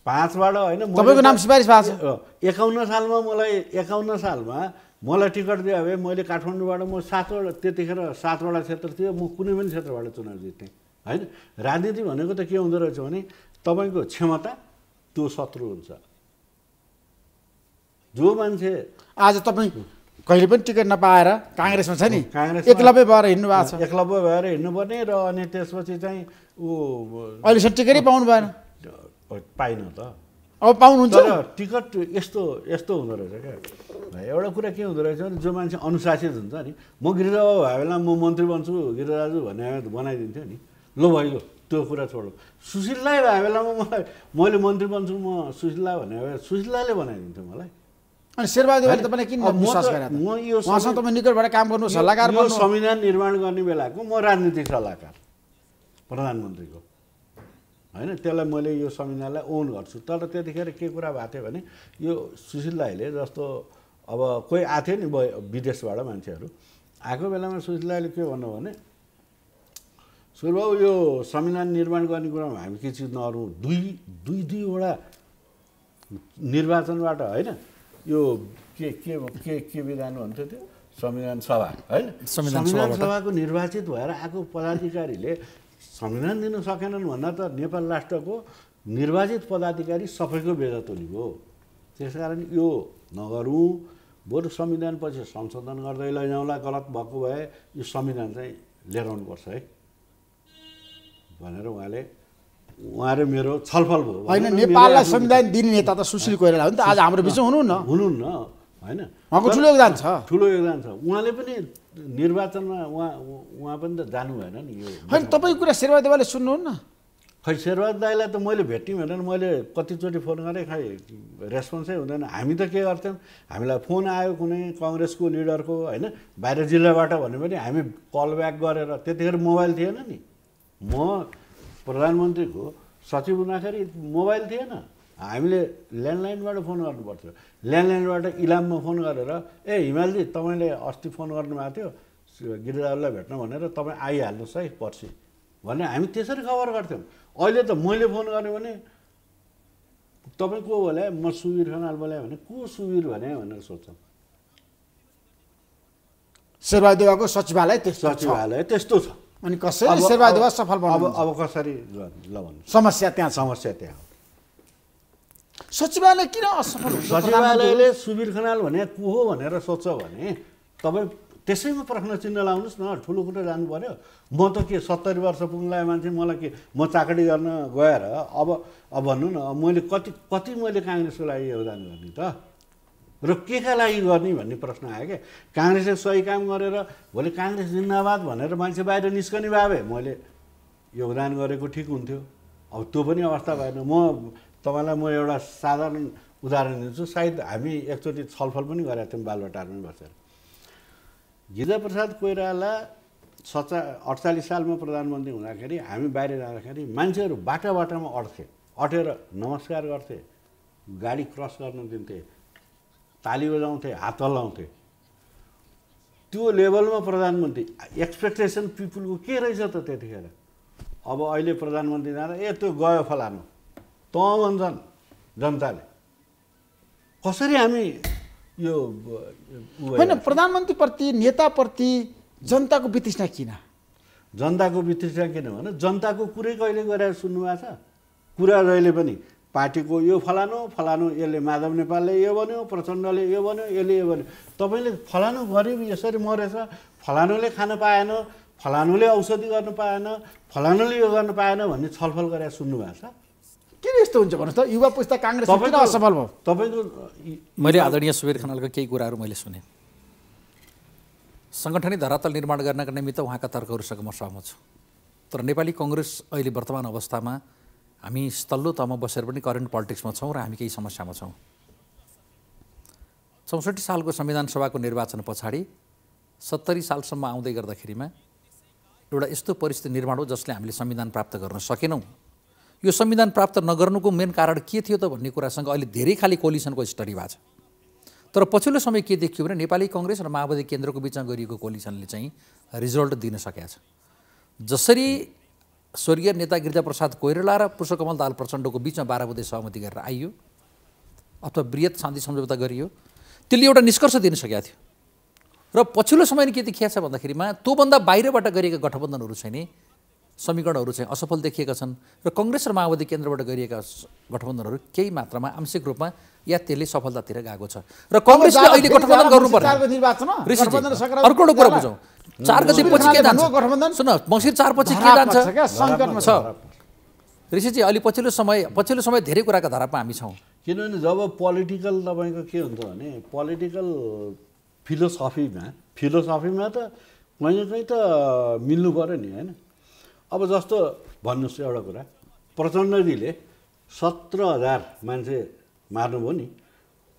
पाँचबाट होइन तपाईँको नाम सिफारिस भएको छ। एकाउन्न सालमा मलाई एकाउन्न सालमा मलाई टिकट दियो भए मैले काठमाडौँबाट म सातवटा त्यतिखेर सातवटा क्षेत्र थियो म कुनै पनि क्षेत्रबाट चुनाव जित्थेँ। होइन? राजनीति भनेको त के हुँदो रहेछ भने तपाईँको क्षमता त्यो शत्रु हुन्छ। जो मान्छे आज तपाईँ कहिले पनि टिकट नपाएर काङ्ग्रेसमा छ नि काङ्ग्रेस एकलव्य भएर हिँड्नु भएको छ। एकलव्य भएर हिँड्नुपर्ने र अनि त्यसपछि चाहिँ ऊ अहिलेसम्म टिकटै पाउनु भएन। पाइन त। अब पाउनुहुन्छ। टिकट यस्तो यस्तो हुँदो रहेछ क्या। एउटा कुरा के हुँदो रहेछ भने जो मान्छे अनुशासित हुन्छ नि म गिरिजाबाबु भए बेला म मन्त्री बन्छु गिरिजाजु भन्ने बनाइदिन्थ्यो नि। ल भयो त्यो कुरा छोडौँ। सुशीललाई भए बेलामा मलाई मैले मन्त्री बन्छु म सुशीललाई भने सुशीललाई बनाइदिन्थ्यो मलाई। अनि शेरबहादुरले तपाईँले किन विश्वास गरेर म यो उहाँसँग तपाईँ निकटबाट काम गर्नु सल्लाहकार यो संविधान निर्माण गर्ने बेलाको म राजनीतिक सल्लाहकार प्रधानमन्त्रीको। होइन त्यसलाई मैले यो संविधानलाई ओन गर्छु। तर त्यतिखेर के कुरा भएको थियो भने यो सुशील दाईले जस्तो अब कोही आएको थियो नि विदेशबाट मान्छेहरू आएको बेलामा सुशील दाईले के भन्नु भने सुरबाबु यो संविधान निर्माण गर्ने कुरामा हामी के चिज नगरौँ। दुई दुई दुईवटा निर्वाचनबाट होइन यो के के के के विधान भन्थ्यो त्यो? संविधान सभा होइन संविधान सभाको निर्वाचित भएर आएको पदाधिकारीले संविधान दिन सकेनन् भन्दा त नेपाल राष्ट्रको निर्वाचित पदाधिकारी सबैको बेजत हुने भयो त्यसकारण यो नगरौँ बरु संविधान पछि संशोधन गर्दै लैजाउँला गलत भएको भए यो संविधान चाहिँ लिएर आउनुपर्छ है? भनेर उहाँले उहाँ र मेरो छलफल भयो। होइन नेपाललाई संविधान दिने नेता त सुशील कोइराला हो नि त। आज हाम्रो बिचमा हुनुहुन्न। हुनुहुन्न होइन। उहाँको ठुलो योगदान छ। ठुलो योगदान छ। उहाँले पनि निर्वाचनमा उहाँ उहाँ पनि त जानु भएन नि यो। होइन तपाईँको कुरा शेरबहादुर देवालले सुन्नुहुन्न? खै शेरबहादुर दाईलाई त मैले भेट्यौँ भनेर मैले कतिचोटि फोन गरेँ खै रेस्पोन्सै हुँदैन। हामी त के गर्थ्यौँ? हामीलाई फोन आयो कुनै कङ्ग्रेसको लिडरको होइन? बाहिर जिल्लाबाट भन्यो भने हामी कल ब्याक गरेर त्यतिखेर मोबाइल थिएन नि। म प्रधानमन्त्रीको सचिव हुँदाखेरि मोबाइल थिएन। हामीले ल्यान्डलाइनबाट फोन गर्नुपर्थ्यो। ल्यान्डलाइनबाट इलाममा फोन गरेर ए हिमालजी तपाईँले अस्ति फोन गर्नुभएको थियो गिरिजाहरूलाई भेट्न भनेर तपाईँ आइहाल्नुहोस् है पर्सि। भने हामी त्यसरी खबर गर्थ्यौँ। अहिले त मैले फोन गरेँ भने तपाईँ को बोले? म सुवीर खनाल बोले भने को सुवीर भने भनेर सोध्छौँ। शेरबहादुर सचिवालय सचिवालय त्यस्तो छ। अनि कसरी शेरबहादुर सफल अब अब कसरी? ल भन्नु। समस्या त्यहाँ समस्या त्यहाँ। हो सचिवालय किन असफल सचिवालयले सुवीर खनाल भने को हो भनेर सोध्छ भने तपाईँ त्यसैमा प्रश्न चिन्ह लाउनुहोस् न ठुलो कुरो जानु पऱ्यो म त के सत्तरी वर्ष पुग्नुलाई मान्छे मलाई के म चाकडी गर्न गएर अब अब भन्नु न मैले कति कति मैले काङ्ग्रेसको लागि योगदान गर्ने त? र के का लागि गर्ने भन्ने प्रश्न आयो क्या? काङ्ग्रेसले सही काम गरेर भोलि काङ्ग्रेस जिन्दाबाद भनेर मान्छे बाहिर निस्कने भए भए मैले योगदान गरेको ठिक हुन्थ्यो। अब त्यो पनि अवस्था भएन। म तपाईँलाई म एउटा साधारण उदाहरण दिन्छु। सायद हामी एकचोटि छलफल पनि गरेका थियौँ बालबटारमै बसेर। गिरिजाप्रसाद कोइराला सचा अडचालिस सालमा प्रधानमन्त्री हुँदाखेरि हामी बाहिर जाँदाखेरि मान्छेहरू बाटा बाटामा अड्थे। अटेर नमस्कार गर्थे। गाडी क्रस गर्न दिन्थे। ताली बजाउँथे हात हल्लाउँथे। त्यो लेभलमा प्रधानमन्त्री एक्सपेक्टेसन पिपुलको के रहेछ त त्यतिखेर? अब अहिले प्रधानमन्त्री जाँदा ए त्यो गयो फलानु। त भन्छन् जनताले। कसरी हामी यो होइन प्रधानमन्त्रीप्रति नेताप्रति जनताको वितृष्णा किन? जनताको वितृष्णा किन? भने जनताको कुरै कहिले गरेर सुन्नुभएको छ? कुरा जहिले पनि। पार्टीको यो फलानु फलानु यसले माधव नेपालले यो भन्यो प्रचण्डले यो भन्यो यसले यो भन्यो। तपाईँले फलानु गरिब यसरी मरेछ। फलानुले खान पाएन फलानुले औषधि गर्नु पाएन फलानुले यो गर्नु पाएन भन्ने छलफल गरेर सुन्नुभएको छ। किन यस्तो हुन्छ भन्नुहोस् त? युवा पुस्ता काङ्ग्रेस असफल भयो? तपाईँको मैले आदरणीय सुबेर खनालका केही कुराहरू मैले सुने। सङ्गठनिक धरातल निर्माण गर्नका निमित्त उहाँका तर्कहरूसँग म सहमत छु। तर नेपाली कङ्ग्रेस अहिले वर्तमान अवस्थामा हामी तल्लो तहमा बसेर पनि करेन्ट पोलिटिक्समा छौँ र हामी केही समस्यामा छौँ। चौसठी सालको संविधान सभाको निर्वाचन पछाडि सत्तरी सालसम्म आउँदै गर्दाखेरिमा एउटा यस्तो परिस्थिति निर्माण हो जसले हामीले संविधान प्राप्त गर्न सकेनौँ। यो संविधान प्राप्त नगर्नुको मेन कारण के थियो त भन्ने कुरासँग अहिले धेरै खालि कोलिसनको स्टडी भएको छ। तर पछिल्लो समय के देखियो भने नेपाली कङ्ग्रेस र माओवादी केन्द्रको बिचमा गरिएको कोलिसनले चाहिँ रिजल्ट दिन सकेका छ। जसरी स्वर्गीय नेता गिरिजाप्रसाद कोइराला र पुष्पकमल दाल प्रचण्डको बिचमा बाह्र बुधे सहमति गरेर आइयो अथवा वृहत शान्ति सम्झौता गरियो। त्यसले एउटा निष्कर्ष दिन सकेका थियो। र पछिल्लो समयमा के देखिएको छ भन्दाखेरिमा त्योभन्दा बाहिरबाट गरिएका गठबन्धनहरू चाहिँ नि समीकरणहरू चाहिँ असफल देखिएका छन् र कङ्ग्रेस र माओवादी केन्द्रबाट गरिएका गठबन्धनहरू केही मात्रामा आंशिक रूपमा या त्यसले सफलतातिर गएको छ। र कङ्ग्रेसले अहिले गठबन्धन गर्नुपर्ने। अर्को एउटा कुरा। बुझौँ चार गते पछि के जान्छ? सुन मङ्सिर चार पछि के जान्छ? छ ऋषिजी अहिले पछिल्लो समय पछिल्लो समय धेरै कुराका धारामा हामी छौँ। किनभने जब पोलिटिकल तपाईँको के हुन्छ भने पोलिटिकल फिलोसफीमा फिलोसफीमा त कहीँ कहीँ त मिल्नु पऱ्यो नि होइन? अब जस्तो भन्नुहोस् एउटा कुरा प्रचण्डजीले सत्र हजार मान्छे मार्नुभयो नि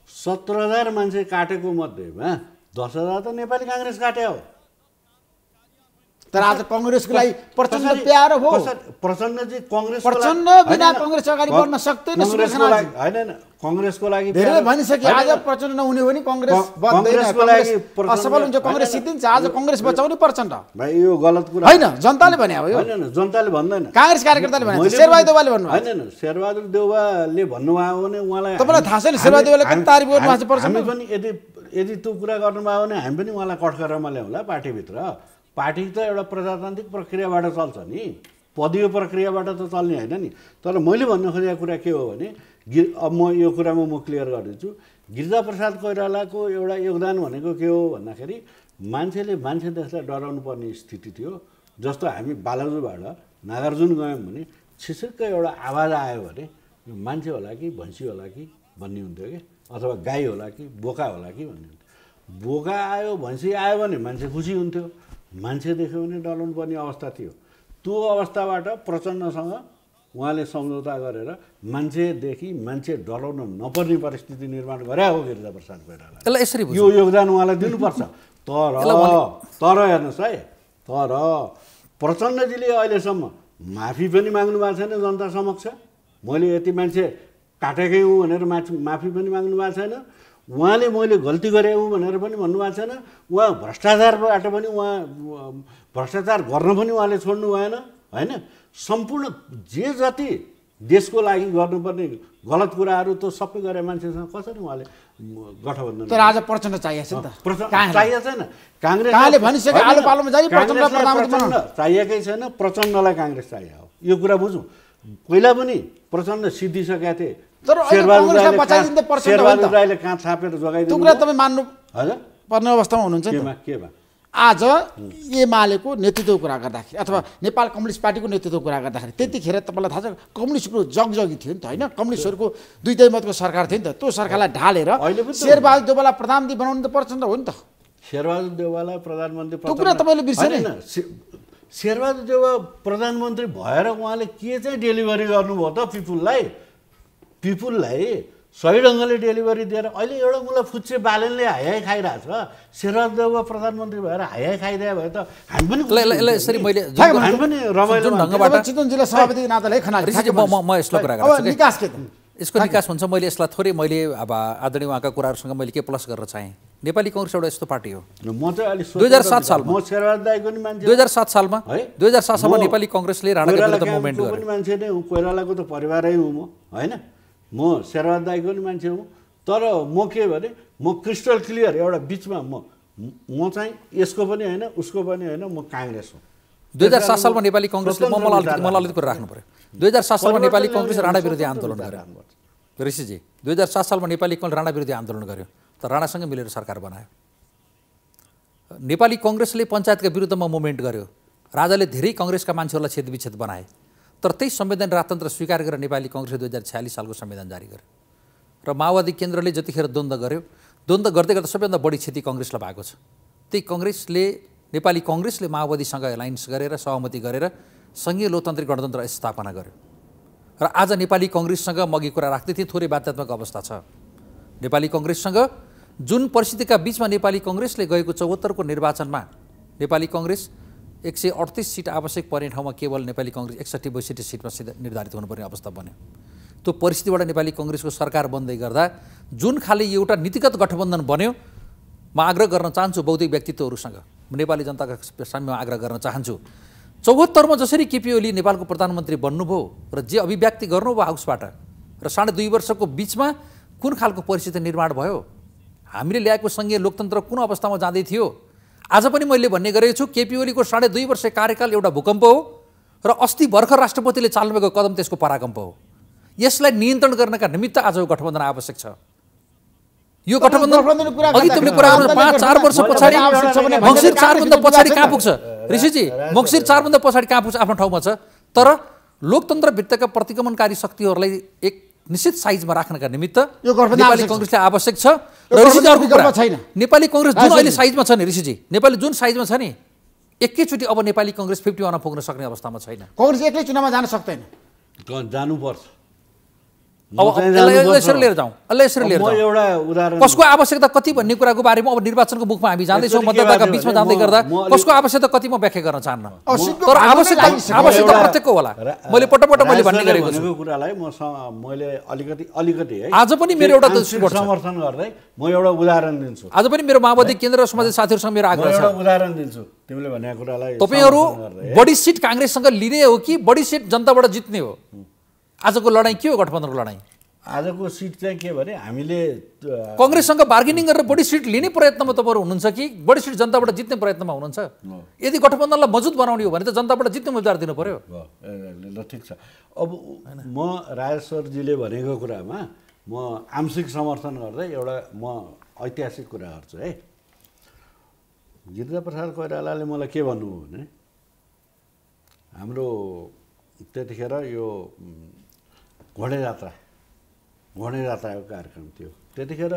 सत्र हजार मान्छे काटेको मध्येमा दस हजार त नेपाली काङ्ग्रेस काट्यो। हो तर आज कङ्ग्रेसको लागि प्रचण्ड प्यारो हो। प्रचण्डजी कङ्ग्रेस प्रचण्ड बिना कङ्ग्रेस अगाडि बढ्न सक्दैन होइन कङ्ग्रेसको लागि धेरै प्यारो- भनिसके होइन, आज प्रचण्ड नहुने हो भने कङ्ग्रेस। कङ्- बन्दैन असफल हुन्छ कङ्ग्रेस सिद्धिन्छ आज कङ्ग्रेस बचाउने प्रचण्ड। भाइ यो गलत कुरा। होइन जनताले भने अब यो। जनताले भन्दैन। काङ्ग्रेस कार्यकर्ताले भने शेरबहादुर देउवाले भन्नुभएको होइन शेरबहादुर देउवाले भन्नुभयो भने उहाँलाई तपाईँलाई थाहा छैन शेरबहादुर देउवाले कति हामी- तारिफ गर्नुभएको छ प्रचण्ड? पनि यदि यदि त्यो कुरा गर्नुभयो भने हामी पनि उहाँलाई कठकरमा ल्याउँला पार्टीभित्र। पार्टी त एउटा प्रजातान्त्रिक प्रक्रियाबाट चल्छ नि। पदीय प्रक्रियाबाट त चल्ने होइन नि। तर मैले भन्नु खोजेको कुरा के हो भने गि अब म यो कुरामा म क्लियर गरिदिन्छु गिरिजाप्रसाद कोइरालाको एउटा योगदान भनेको के हो भन्दाखेरि मान्छेले मान्छे देशलाई डराउनु पर्ने स्थिति थियो जस्तो हामी बालाजुबाट नागार्जुन गयौँ भने छिसिक्क एउटा आवाज आयो भने यो मान्छे होला कि भैँसी होला कि भन्ने हुन्थ्यो कि? अथवा गाई होला कि बोका होला कि भन्ने हुन्थ्यो। बोका आयो भैँसी आयो भने मान्छे खुसी हुन्थ्यो। मान्छे देख्यो भने डराउनु पर्ने अवस्था थियो। त्यो अवस्थाबाट प्रचण्डसँग उहाँले सम्झौता गरेर मान्छेदेखि मान्छे डराउन नपर्ने परिस्थिति निर्माण गरे हो गिरिजाप्रसाद कोइराला यसलाई यसरी। यो योगदान उहाँलाई दिनुपर्छ। तर तर हेर्नुहोस् है तर प्रचण्डजीले अहिलेसम्म माफी पनि माग्नु भएको छैन जनता समक्ष मैले यति मान्छे काटेकै हुँ भनेर माफी पनि माग्नु भएको छैन। उहाँले मैले गल्ती गरेँ हुँ भनेर पनि भन्नुभएको छैन। उहाँ भ्रष्टाचारबाट पनि उहाँ भ्रष्टाचार गर्न पनि उहाँले छोड्नु भएन होइन? सम्पूर्ण जे जति देशको लागि गर्नुपर्ने गलत कुराहरू त सबै गरे मान्छेसँग कसरी उहाँले गठबन्धन तर आज प्रचण्ड चाहिएको छैन। प्रचण्ड चाहिएकै छैन प्रचण्डलाई काङ्ग्रेस चाहिएको हो। यो कुरा बुझौँ। पहिला पनि प्रचण्ड सिद्धिसकेका थिए। तर अहिले नि त। त्यो कुरा तपाईँ मान्नु हजुर। पर्ने अवस्थामा हुनुहुन्छ नि केमा त। आज एमालेको नेतृत्वको कुरा गर्दाखेरि अथवा नेपाल कम्युनिस्ट पार्टीको नेतृत्वको कुरा गर्दाखेरि त्यतिखेर तपाईँलाई थाहा छ कम्युनिस्टको जगजगी थियो नि त होइन? कम्युनिस्टहरूको दुईटै मतको सरकार थियो नि त। त्यो सरकारलाई ढालेर त- शेरबहादुर देवालाई प्रधानमन्त्री बनाउनु त प्रचण्ड हो नि त। शेरबहादुर देवालाई प्रधानमन्त्री त्यो कुरा तपाईँले बिर्सेन? शेरबहादुर देवा प्रधानमन्त्री भएर उहाँले के चाहिँ डेलिभरी गर्नुभयो त पिपुललाई? पिपुललाई सही ढङ्गले डेलिभरी दिएर अहिले एउटा मुला फुच्चे बालनले हाइहाई खाइरहेछ शेरबहादुर देवा प्रधानमन्त्री भएर हाइहाई खाइदिए भए त हामी पनि हामी रमाइलो यसको निकास हुन्छ मैले यसलाई थोरै मैले अब आदरणीय उहाँका कुराहरूसँग मैले के प्लस गर्न चाहेँ? नेपाली कङ्ग्रेस एउटा यस्तो पार्टी हो। म चाहिँ दुई हजार सात सालमा। दुई हजार सात सालमा? है? दुई हजार सात सालमा नेपाली कङ्ग्रेसले विरुद्ध मुभमेन्ट मान्छे नै कोइरालाको त परिवारै हुँ म होइन? म शेरबहादुर दाईको नि मान्छे हुँ। तर म के भने म क्रिस्टल क्लियर एउटा बिचमा म म चाहिँ यसको पनि होइन उसको पनि होइन म काङ्ग्रेस हुँ। दुई हजार सात सालमा नेपाली कङ्ग्रेसले मलाई कुरा राख्नु पऱ्यो। दुई हजार सात सालमा नेपाली कङ्ग्रेस राणा विरोधी आन्दोलन गर्यो ऋषिजी दुई हजार सात सालमा नेपाली कङ्ग्रेस राणा विरोधी आन्दोलन गर्यो तर राणासँग मिलेर सरकार बनायो। नेपाली कङ्ग्रेसले पञ्चायतका विरुद्धमा मुभमेन्ट गर्यो राजाले धेरै कङ्ग्रेसका मान्छेहरूलाई छेदविच्छेद बनाए। तर त्यही संविधान राजतन्त्र स्वीकार गरेर नेपाली कङ्ग्रेसले दुई हजार छ्यालिस सालको संविधान जारी गर्यो। र माओवादी केन्द्रले जतिखेर द्वन्द्व गर्यो द्वन्द्व गर्दै गर्दा सबैभन्दा बढी क्षति कङ्ग्रेसलाई भएको छ। त्यही कङ्ग्रेसले नेपाली कङ्ग्रेसले माओवादीसँग एलायन्स गरेर सहमति गरेर सङ्घीय लोकतान्त्रिक गणतन्त्र स्थापना गर्यो। र आज नेपाली कङ्ग्रेससँग म अघि कुरा राख्दै थिएँ थोरै बाध्यात्मक अवस्था छ। नेपाली कङ्ग्रेससँग जुन परिस्थितिका बिचमा नेपाली कङ्ग्रेसले गएको चौहत्तरको निर्वाचनमा नेपाली कङ्ग्रेस एक सय अडतिस सिट आवश्यक पर्ने ठाउँमा केवल नेपाली कङ्ग्रेस एकसट्ठी बैसठी सिटमा निर्धारित हुनुपर्ने अवस्था बन्यो। त्यो परिस्थितिबाट नेपाली कङ्ग्रेसको सरकार बन्दै गर्दा जुन खाले एउटा नीतिगत गठबन्धन बन्यो म आग्रह गर्न चाहन्छु बौद्धिक व्यक्तित्वहरूसँग। नेपाली जनताका साम्यमा आग्रह गर्न चाहन्छु। चौहत्तरमा जसरी केपी ओली नेपालको प्रधानमन्त्री बन्नुभयो र जे अभिव्यक्ति गर्नुभयो हाउसबाट र साढे दुई वर्षको बिचमा कुन खालको परिस्थिति निर्माण भयो हामीले ल्याएको सङ्घीय लोकतन्त्र कुन अवस्थामा जाँदै थियो आज पनि मैले भन्ने गरेको छु केपी ओलीको साढे दुई वर्ष कार्यकाल एउटा भूकम्प हो र अस्ति भर्खर राष्ट्रपतिले चाल्नुभएको कदम त्यसको पराकम्प हो। यसलाई नियन्त्रण गर्नका निमित्त आजको गठबन्धन आवश्यक छ। यो गठबन्धन कुरा अघि तिमीले कुरा गर्नु पाँच चार वर्ष पछाडि मङ्सिर चारभन्दा पछाडि कहाँ पुग्छ? ऋषिजी मङ्सिर चारभन्दा पछाडि कहाँ पुग्छ आफ्नो ठाउँमा छ? तर लोकतन्त्र भित्तका प्रतिगमनकारी शक्तिहरूलाई एक निश्चित साइजमा राख्नका निमित्त यो नेपाली आवश्यक छ। कङ्ग्रेसले आवश्यक छ छैन। नेपाली कङ्ग्रेस जुन अहिले। साइजमा छ नि ऋषिजी नेपाली जुन साइजमा छ नि एकैचोटि अब नेपाली कङ्ग्रेस फिफ्टी वानमा पुग्न सक्ने अवस्थामा छैन कङ्ग्रेस एक्लै चुनावमा जान सक्दैन जानुपर्छ म अब चाहिँ यसलाई जानुपर्छ। यसरी लिएर जाउँ। यसलाई यसरी लिएर अब जाउँ। कसको आवश्यकता कति भन्ने कुराको बारेमा अब निर्वाचनको मुखमा हामी जाँदैछौँ मतदाताका बिचमा जाँदै म- गर्दा कसको आवश्यकता कति म व्याख्या गर्न चाहन्न? अब तर आवश्यकता। आवश्यकता प्रत्येकको होला। मैले पटक मैले भन्ने गरेको छु। कुरालाई म मैले अलिकति अलिकति है। आज पनि मेरो एउटा। समर्थन गर्दै म एउटा उदाहरण दिन्छु। आज पनि मेरो माओवादी केन्द्र र समाजवादी साथीहरूसँग मेरो आग्रह एउटा छ। उदाहरण दिन्छु। तिमीले भनेको कुरालाई तपाईँहरू। बढी सिट काङ्ग्रेससँग लिने हो कि बढी सिट जनताबाट जित्ने हो? आजको लडाइँ के हो गठबन्धनको लडाइँ आजको सिट चाहिँ के भने हामीले कङ्ग्रेससँग बार्गेनिङ गरेर बढी सिट लिने प्रयत्नमा तपाईँहरू हुनुहुन्छ कि बढी सिट जनताबाट जित्ने प्रयत्नमा हुनुहुन्छ? यदि गठबन्धनलाई मजबुत बनाउने हो भने त जनताबाट जित्ने उम्मेदवार दिनु। ए, ल ठिक छ। अब म राजेश्वरजीले भनेको कुरामा म आंशिक समर्थन गर्दै एउटा म ऐतिहासिक कुरा गर्छु है। गिरिजाप्रसाद कोइरालाले मलाई के भन्नुभयो भने हाम्रो त्यतिखेर यो घोडे जात्रा घोडे जात्राको कार्यक्रम थियो। त्यतिखेर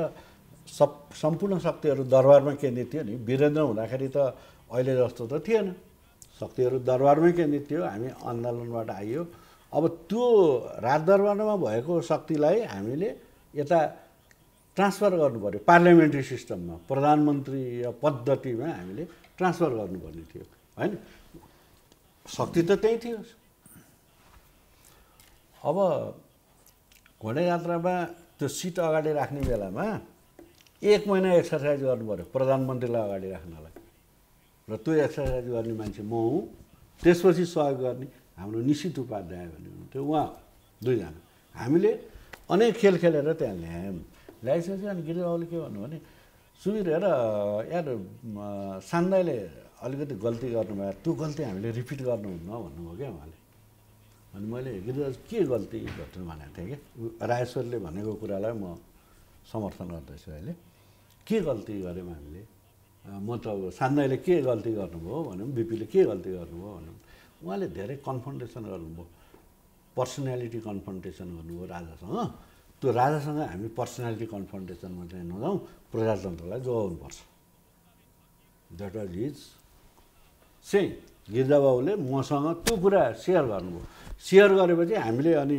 सब सम्पूर्ण शक्तिहरू दरबारमा केन्द्रित थियो नि। वीरेन्द्र हुँदाखेरि त अहिले जस्तो त थिएन। शक्तिहरू दरबारमै केन्द्रित थियो। हामी आन्दोलनबाट आइयो। अब त्यो राजदरबारमा भएको शक्तिलाई हामीले यता ट्रान्सफर पऱ्यो पार्लियामेन्ट्री सिस्टममा प्रधानमन्त्रीय पद्धतिमा हामीले ट्रान्सफर गर्नुपर्ने थियो। होइन? शक्ति त त्यही थियो। अब घोडा यात्रामा त्यो सिट अगाडि राख्ने बेलामा एक महिना एक्सर्साइज पऱ्यो प्रधानमन्त्रीलाई अगाडि राख्नलाई। र त्यो एक्सर्साइज गर्ने मान्छे म हुँ त्यसपछि सहयोग गर्ने हाम्रो निश्चित उपाध्याय भन्ने हुनुहुन्थ्यो उहाँ दुईजना। हामीले अनेक खेल खेलेर त्यहाँ ल्यायौँ। ल्याइसकेपछि अनि गिरिबाबुले के भन्नु भने सुबिर हेर यार म, सान्दाइले अलिकति गल्ती गर्नुभयो त्यो गल्ती हामीले रिपिट गर्नुहुन्न भन्नुभयो क्या उहाँले। अनि मैले गिरिराज के गल्ती भन्नु भनेको थिएँ कि राजेश्वरले भनेको कुरालाई म समर्थन गर्दैछु अहिले। के गल्ती गऱ्यौँ हामीले? म त अब सान्दाइले के गल्ती गर्नुभयो भनौँ बिपीले के गल्ती गर्नुभयो भनौँ उहाँले धेरै कन्फन्टेसन गर्नुभयो। पर्सनालिटी कन्फन्टेसन गर्नुभयो राजासँग। त्यो राजासँग हामी पर्सनालिटी कन्फन्टेसनमा चाहिँ नजाउँ प्रजातन्त्रलाई जोगाउनुपर्छ। द्याट वाज हिज चाहिँ गिरिजाबाबुले मसँग त्यो कुरा सेयर गर्नुभयो। सेयर गरेपछि हामीले अनि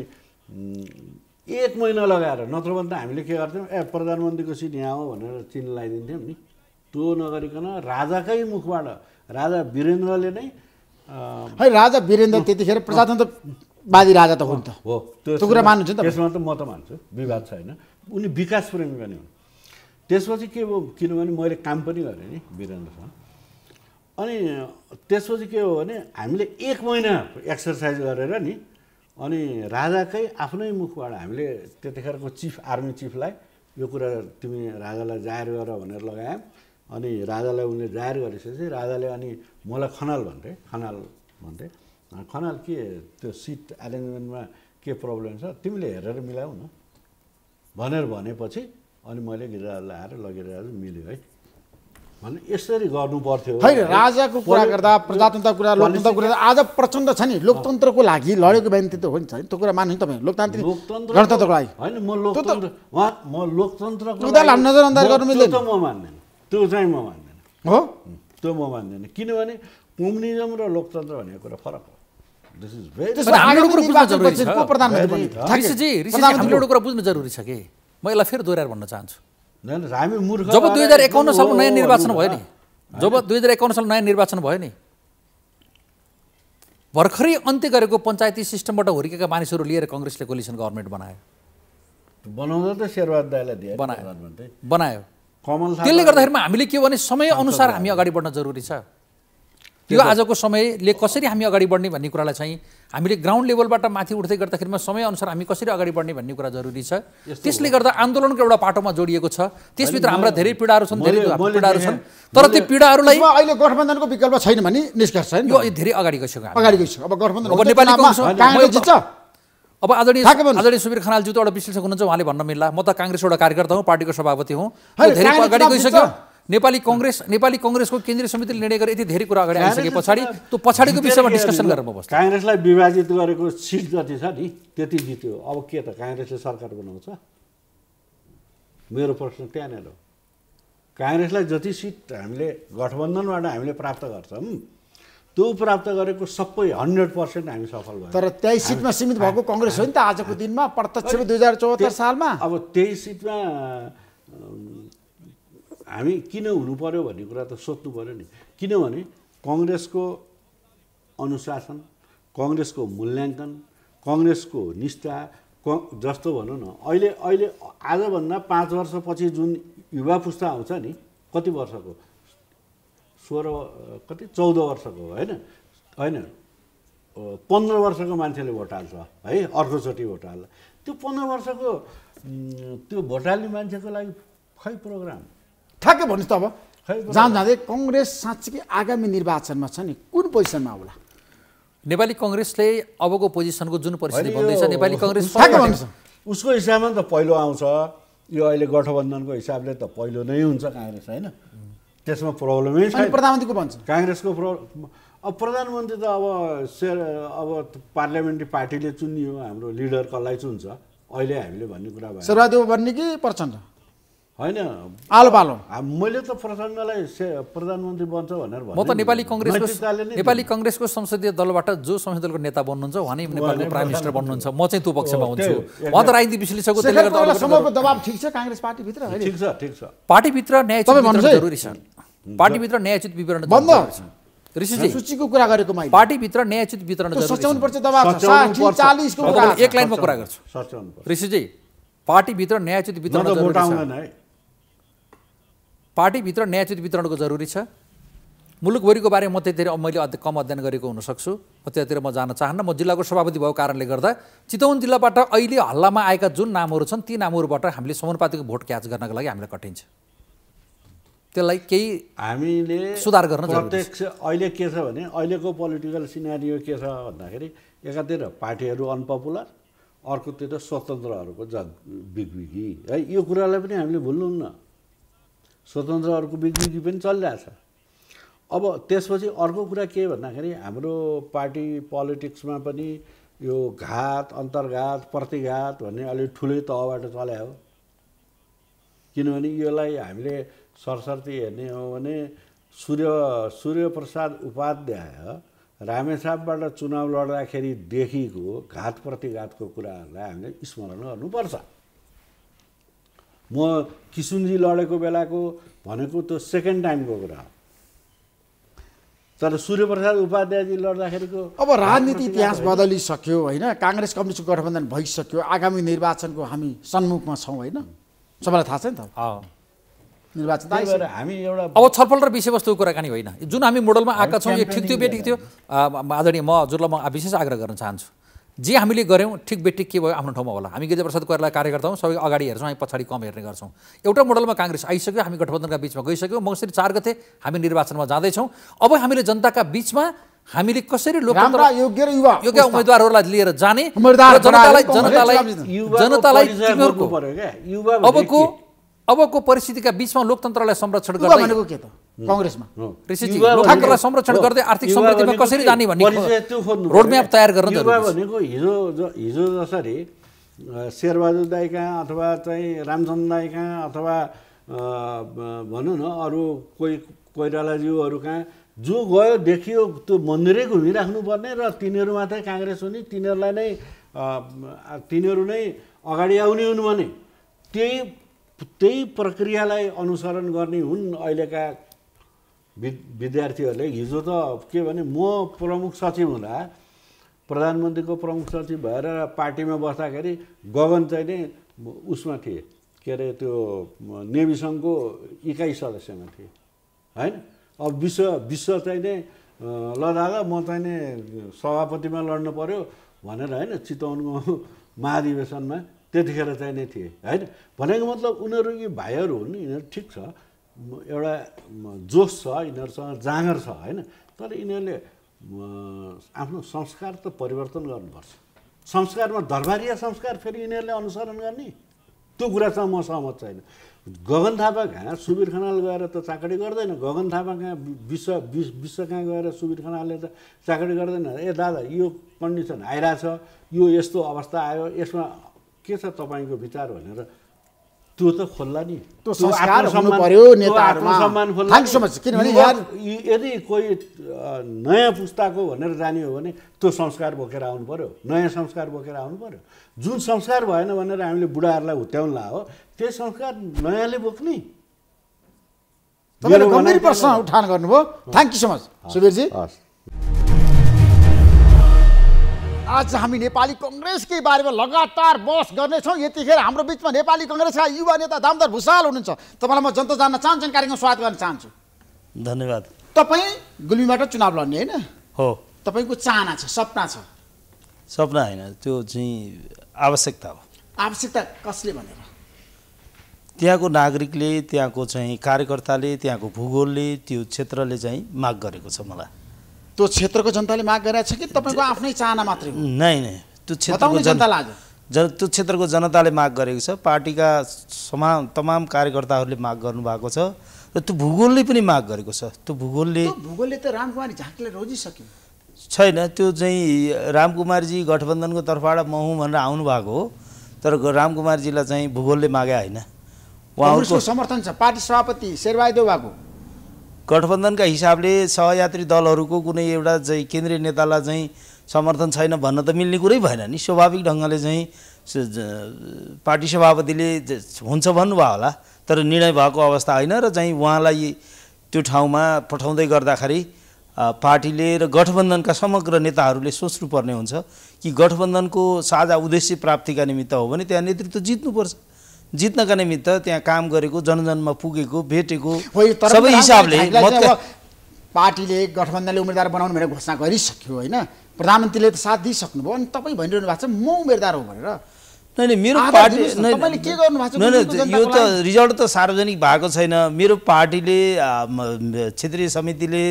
एक महिना लगाएर नत्र भने त हामीले के गर्थ्यौँ ए प्रधानमन्त्रीको सिट यहाँ हो भनेर चिन्ह लगाइदिन्थ्यौँ नि। त्यो नगरिकन राजाकै मुखबाट राजा वीरेन्द्रले नै है राजा वीरेन्द्र त्यतिखेर प्रजातन्त्रवादी राजा त हो नि त। हो त्यो कुरा मान्नुहुन्छ नि तपाईँ? त्यसमा त म त मान्छु विवाद छैन। उनी विकास प्रेमी पनि हुन्। त्यसपछि के भयो किनभने मैले काम पनि गरेँ नि वीरेन्द्रसँग। अनि त्यसपछि के हो भने हामीले एक महिना एक्सर्साइज गरेर नि अनि राजाकै आफ्नै मुखबाट हामीले त्यतिखेरको चिफ आर्मी चिफलाई यो कुरा तिमी राजालाई जाहेर गर भनेर लगायौँ। अनि राजालाई उनले जाहेर गरिसकेपछि राजाले अनि मलाई खनाल भन्थे खनाल भन्थे। खनाल के त्यो सिट एरेन्जमेन्टमा के प्रब्लम छ तिमीले हेरेर मिलाऊ न। भनेर भनेपछि अनि मैले गिरिराजलाई आएर लगेर मिल्यो है। भने यसरी गर्नु पर्थ्यो होइन राजाको कुरा गर्दा प्रजातन्त्रको कुरा लोकतन्त्रको कुरा आज प्रचण्ड छ नि। लोकतन्त्रको लागि लडेको व्यक्ति त हो नि छ नि त्यो कुरा मान्नु तपाईँ। लोकतान्त्रिक लोकतन्त्र गणतन्त्रको लागि। होइन म लोकतन्त्र म लोकतन्त्रको उनीहरूलाई लागि- नजरअन्दाज गर्नु मिल्दैन। त्यो त म मान्दैन। त्यो चाहिँ म मान्दैन। हो? त्यो म मान्दैन। किनभने कम्युनिजम र लोकतन्त्र भनेको कुरा फरक हो। दिस इज भेरी प्रधानमन्त्री एउटा कुरा बुझ्नु जरुरी छ कि? म यसलाई फेरि दोहोऱ्याएर भन्न चाहन्छु। हामी मूर्ख जब दुई हजार एकाउन्न सालमा नयाँ निर्वाचन भयो। नि। जब दुई हजार एकाउन्न सालमा नयाँ निर्वाचन भयो नि। भर्खरै अन्त्य गरेको पञ्चायती सिस्टमबाट हुर्केका मानिसहरू लिएर कङ्ग्रेसले कोलिसन गभर्मेन्ट बनायो। बनाउँदा त शेरबहादुर दाईलाई बनायो। बनायो। कमल त्यसले गर्दाखेरिमा हामीले के भने समय अनुसार हामी अगाडि बढ्न जरुरी छ। यो आजको समयले कसरी हामी अगाडि बढ्ने भन्ने कुरालाई चाहिँ हामीले ग्राउन्ड लेभलबाट माथि उठ्दै गर्दाखेरिमा समय अनुसार हामी कसरी अगाडि बढ्ने भन्ने कुरा जरुरी छ। त्यसले गर्दा आन्दोलनको एउटा पाटोमा जोडिएको छ। त्यसभित्र हाम्रा धेरै पीडाहरू छन् धेरै पीडाहरू छन्। तर त्यो पीडाहरूलाई अहिले गठबन्धनको विकल्प छैन भने निष्कर्ष छैन। यो धेरै अगाडि गइसक्यो। अगाडि गइसक्यो। अब गठबन्धन अब नेपाली जित्छ? अब आदरणीय। आदरणीय सुबिर खनालज्यू त एउटा विश्लेषक हुनुहुन्छ उहाँले भन्न मिल्ला। म त काङ्ग्रेस एउटा कार्यकर्ता हुँ पार्टीको सभापति हुँ। धेरै अगाडि गइसक्यो। नेपाली कङ्ग्रेस नेपाली कङ्ग्रेसको केन्द्रीय समितिले निर्णय गरे यति धेरै कुरा अगाडि आइसके पछाडि त्यो पछाडिको विषयमा के डिस्कसन? गरेर म बस्छु। काङ्ग्रेसलाई विभाजित गरेको सिट जति छ नि त्यति जित्यो। अब के त काङ्ग्रेसले सरकार बनाउँछ? मेरो प्रश्न त्यहाँनिर हो। काङ्ग्रेसलाई जति सिट हामीले गठबन्धनबाट हामीले प्राप्त गर्छौँ त्यो प्राप्त गरेको सबै हन्ड्रेड पर्सेन्ट हामी सफल भयौँ। तर तेइस सिटमा सीमित भएको कङ्ग्रेस हो नि त आजको दिनमा प्रत्यक्ष दुई हजार चौहत्तर सालमा। अब तेइस सिटमा हामी किन हुनु पर्यो भन्ने कुरा त सोध्नु पऱ्यो नि। किनभने कङ्ग्रेसको अनुशासन कङ्ग्रेसको मूल्याङ्कन कङ्ग्रेसको निष्ठा क जस्तो भनौँ न अहिले अहिले आजभन्दा पाँच वर्षपछि जुन युवा पुस्ता आउँछ नि कति वर्षको? सोह्र कति? चौध वर्षको होइन? होइन? पन्ध्र वर्षको मान्छेले भोट हाल्छ है? अर्कोचोटि भोट हाल्छ त्यो पन्ध्र वर्षको त्यो भोट हाल्ने मान्छेको लागि खै प्रोग्राम? ठ्याक्कै भन्नुहोस् त अब। जान जाँदै कङ्ग्रेस साँच्चीकै आगामी निर्वाचनमा छ नि कुन पोजिसनमा आउला नेपाली कङ्ग्रेसले अबको पोजिसनको जुन परिस्थिति यो- नेपाली कङ्ग्रेस उसको हिसाबमा त पहिलो आउँछ। यो अहिले गठबन्धनको हिसाबले त पहिलो नै हुन्छ काङ्ग्रेस होइन? त्यसमा प्रब्लमै अनि छैन प्रधानमन्त्री को भन्छ? काङ्ग्रेसको प्रो अब प्रधानमन्त्री त अब सेयर अब पार्लियामेन्ट्री पार्टीले चुनियो हाम्रो लिडर कसलाई चुन्छ? अहिले हामीले भन्ने कुरा भयो शेरबहादेव बन्ने कि प्रचण्ड। होइन। आलो पालो। मैले त प्रचण्डलाई प्रधानमन्त्री बन्छ भनेर म त नेपाली कङ्ग्रेसको नेपाली कङ्ग्रेसको संसदीय दलबाट जो संसदीय दलको नेता बन्नुहुन्छ उहाँ नै नेपालको प्राइम मिनिस्टर बन्नुहुन्छ। म चाहिँ त्यो पक्षमा हुन्छु। उहाँ त राजनीति विश्लेषकको त्यसले गर्दा दबाब ठिक छ काङ्ग्रेस पार्टीभित्र? ठिक छ ठिक छ। पार्टीभित्र है। जरुरी छ। पार्टीभित्र न्यायचित विवरण बन्द। जरुरी छ। ऋषिजी सूचीको कुरा गरेको मैले। पार्टीभित्र न्यायचित वितरण सच्याउनु पर्छ दबाब। चालिसको एक लाइनमा कुरा गर्छु। सच्याउनु पर्छ ऋषिजी पार्टीभित्र न्यायचित वितरण त भोट जरुरी छ आउँदैन है पार्टीभित्र न्यायचित वितरणको जरुरी छ। मुलुकभरिको बारेमा म त्यतिर मैले अध्य कम अध्ययन गरेको हुनसक्छु। म त्यतातिर म जान चाहन्न। म जिल्लाको सभापति भएको कारणले गर्दा चितवन जिल्लाबाट अहिले हल्लामा आएका जुन नामहरू छन् ती नामहरूबाट हामीले समानुपातिको भोट क्याच गर्नको लागि हामीलाई कठिन छ। त्यसलाई केही हामीले सुधार गर्न। प्रत्यक्ष अहिले के छ भने अहिलेको पोलिटिकल सिनारियो के छ भन्दाखेरि एकातिर पार्टीहरू अनपपुलर अर्कोतिर स्वतन्त्रहरूको जग बिगबिगी है यो कुरालाई पनि हामीले भुल्नुहुन्न। स्वतन्त्रहरूको बिगबिगी पनि चलिरहेछ। अब त्यसपछि अर्को कुरा के भन्दाखेरि हाम्रो पार्टी पोलिटिक्समा पनि यो घात अन्तर्घात प्रतिघात भन्ने अलिक ठुलै तहबाट चल्या किनभने यसलाई हामीले सरसर्ती हेर्ने हो भने सूर्य सूर्यप्रसाद उपाध्याय रामेछापबाट चुनाव लड्दाखेरिदेखिको घात प्रतिघातको कुराहरूलाई हामीले स्मरण गर्नुपर्छ। म किसुनजी लडेको बेलाको भनेको त्यो सेकेन्ड टाइमको कुरा हो। तर सूर्यप्रसाद उपाध्यायजी लड्दाखेरिको अब राजनीति इतिहास बदलिसक्यो होइन काङ्ग्रेस कम्युनिस्ट गठबन्धन भइसक्यो आगामी निर्वाचनको हामी सन्मुखमा छौँ होइन? सबैलाई थाहा छ नि त? निर्वाचन। हामी एउटा अब छलफल र विषयवस्तुको कुराकानी होइन। जुन हामी मोडलमा आएका छौँ यो ठिक थियो बेठिक थियो। आदरणीय म हजुरलाई म विशेष आग्रह गर्न चाहन्छु। जे हामीले गऱ्यौँ ठिक बेठिक के भयो आफ्नो ठाउँमा होला। हामी गिरिजा प्रसाद कोइराला कार्यकर्ता हौँ सबै अगाडि हेर्छौँ हामी पछाडि कम हेर्ने गर्छौँ। एउटा मोडलमा काङ्ग्रेस आइसक्यो हामी गठबन्धनका बिचमा गइसक्यो। मङ्सिर चार गते हामी निर्वाचनमा जाँदैछौँ। अब हामीले जनताका बिचमा हामीले कसरी लोकतन्त्र योग्य र युवा। योग्य उम्मेद्वारहरूलाई लिएर जाने जनतालाई जनतालाई जनतालाई गर्नु अबको अबको परिस्थितिका बिचमा लोकतन्त्रलाई संरक्षण गर्दै भनेको के त? कङ्ग्रेसमा भनेको- संरक्षण गर्दै आर्थिक समृद्धिमा कसरी जाने भन्ने रोडम्याप तयार गर्न। भनेको हिजो ज- हिजो जसरी शेरबहादुर दाई कहाँ अथवा चाहिँ रामचन्द्र दाई कहाँ अथवा भनौँ न अरू कोही कोइरालाज्यूहरू कहाँ जो गयो देखियो त्यो मन्दिरै घुमिराख्नु पर्ने र तिनीहरू मात्रै काङ्ग्रेस हुने तिनीहरूलाई नै तिनीहरू नै अगाडि आउने हुन् भने त्यही त्यही प्रक्रियालाई अनुसरण गर्ने हुन् अहिलेका विद्यार्थीहरूले हिजो त के भने म प्रमुख सचिव हुँदा प्रधानमन्त्रीको प्रमुख सचिव भएर पार्टीमा बस्दाखेरि गगन चाहिँ नै उसमा थिए। के अरे त्यो नेभी सङ्घको इकाइ सदस्यमा थिए। होइन? अब विश्व विश्व चाहिँ नै ल दादा म चाहिँ नै सभापतिमा लड्नु पऱ्यो भनेर होइन चितवनको महाधिवेशनमा त्यतिखेर चाहिँ नै थिए। होइन? भनेको मतलब उनीहरू यी भाइहरू हुन् यिनीहरू ठिक छ। एउटा जोस छ यिनीहरूसँग जाँगर छ होइन? तर यिनीहरूले आफ्नो संस्कार त परिवर्तन गर्नुपर्छ। संस्कारमा दरबारिया संस्कार फेरि यिनीहरूले अनुसरण गर्ने? त्यो कुरासँग म सहमत छैन। गगन थापा कहाँ? सुबिर खनाल गएर त चाकरी गर्दैन। गगन थापा कहाँ? विश्व विश्व कहाँ गएर सुबिर खनालले त चाकरी गर्दैन? ए दादा यो कन्डिसन आइरहेछ। यो यस्तो अवस्था आयो। यसमा के छ तपाईँको विचार भनेर त्यो त खोल्ला नि। त्यो संस्कार हुनु पर्यो त्यो नेताहरूमा। किनभने यदि कोही नयाँ पुस्ताको भनेर जाने हो भने त्यो संस्कार बोकेर आउनु पर्यो। नयाँ संस्कार बोकेर आउनु पर्यो। जुन संस्कार भएन भनेर हामीले बुढाहरूलाई हुत्याउला हो त्यही संस्कार नयाँले बोक्ने। तपाईँले गम्भीर प्रश्न। उठान गर्नुभयो। Thank you so much Suvirji हस्। आज हामी नेपाली कङ्ग्रेसकै बारेमा लगातार बहस गर्नेछौँ। यतिखेर हाम्रो बिचमा नेपाली कङ्ग्रेसका युवा नेता दामोदर भूषाल हुनुहुन्छ। तपाईँलाई म जनता जान्न चाहन्छु कार्यक्रम स्वागत गर्न चाहन्छु। धन्यवाद। तपाईँ गुल्मीबाट चुनाव लड्ने होइन? हो। तपाईँको चाहना छ सपना छ? सपना होइन त्यो चाहिँ आवश्यकता हो। आवश्यकता कसले भनेर? त्यहाँको नागरिकले त्यहाँको चाहिँ कार्यकर्ताले त्यहाँको भूगोलले त्यो क्षेत्रले चाहिँ माग गरेको छ मलाई। त्यो क्षेत्रको जनताले माग गरेको छ कि तपाईँको आफ्नै चाहना मात्रै हो? नै नै। त्यो क्षेत्रको बताउने जन जनतालाई आज जन त्यो क्षेत्रको जनताले माग गरेको छ पार्टीका समा तमाम कार्यकर्ताहरूले माग गर्नुभएको छ र त्यो भूगोलले पनि माग गरेको छ। त्यो भूगोलले भूगोलले त रामकुमारी झाँकीले रोजिसक्यो। छैन त्यो चाहिँ रामकुमारजी गठबन्धनको तर्फबाट म हुँ भनेर आउनु भएको हो तर रामकुमारजीलाई चाहिँ भूगोलले मागे होइन। उहाँहरूको समर्थन छ पार्टी सभापति शेरबहादुर देउवाको गठबन्धनका हिसाबले सहयात्री दलहरूको कुनै एउटा चाहिँ केन्द्रीय नेतालाई चाहिँ समर्थन छैन भन्न त मिल्ने कुरै भएन। नि स्वाभाविक ढङ्गले चाहिँ पार्टी सभापतिले हुन्छ भन्नुभयो होला तर निर्णय भएको अवस्था होइन र चाहिँ उहाँलाई त्यो ठाउँमा पठाउँदै गर्दाखेरि पार्टीले र गठबन्धनका समग्र नेताहरूले सोच्नुपर्ने हुन्छ कि गठबन्धनको साझा उद्देश्य प्राप्तिका निमित्त हो भने त्यहाँ नेतृत्व जित्नुपर्छ। जित्नका निमित्त त्यहाँ काम गरेको जनजनमा पुगेको भेटेको सबै हिसाबले पार्टीले गठबन्धनले उम्मेदवार बनाउनु भनेर घोषणा गरिसक्यो होइन? प्रधानमन्त्रीले त साथ दिइसक्नुभयो अनि तपाईँ भनिरहनु भएको छ म उम्मेदवार हो भनेर। नै मेरो पार्टी के गर्नु भएको छ यो त? रिजल्ट त सार्वजनिक भएको छैन। मेरो पार्टीले क्षेत्रीय समितिले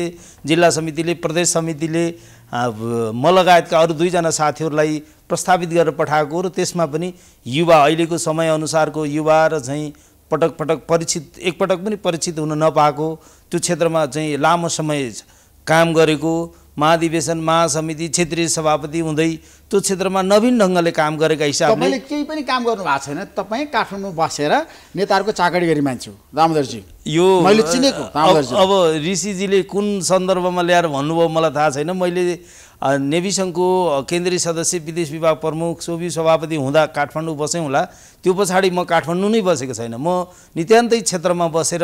जिल्ला समितिले प्रदेश समितिले म लगायतका अरू दुईजना साथीहरूलाई प्रस्तावित गरेर पठाएको र त्यसमा पनि युवा अहिलेको समयअनुसारको युवा र चाहिँ पटक पटक परिचित एकपटक पनि परिचित हुन नपाएको त्यो क्षेत्रमा चाहिँ लामो समय काम गरेको महाधिवेशन महासमिति क्षेत्रीय सभापति हुँदै त्यो क्षेत्रमा नवीन ढङ्गले काम गरेका हिसाबले तपाईँले केही पनि काम गर्नु भएको छैन। तपाईँ काठमाडौँ बसेर नेताहरूको चाकरी गरी मान्छे दामोदरजी यो मैले चिनेको अब ऋषिजीले कुन सन्दर्भमा ल्याएर भन्नुभयो मलाई थाहा छैन। मैले नेभी सङ्घको केन्द्रीय सदस्य विदेश विभाग प्रमुख सोभि सभापति हुँदा काठमाडौँ बसेँ होला। त्यो पछाडि म काठमाडौँ नै बसेको छैन। म नित्यान्तै क्षेत्रमा बसेर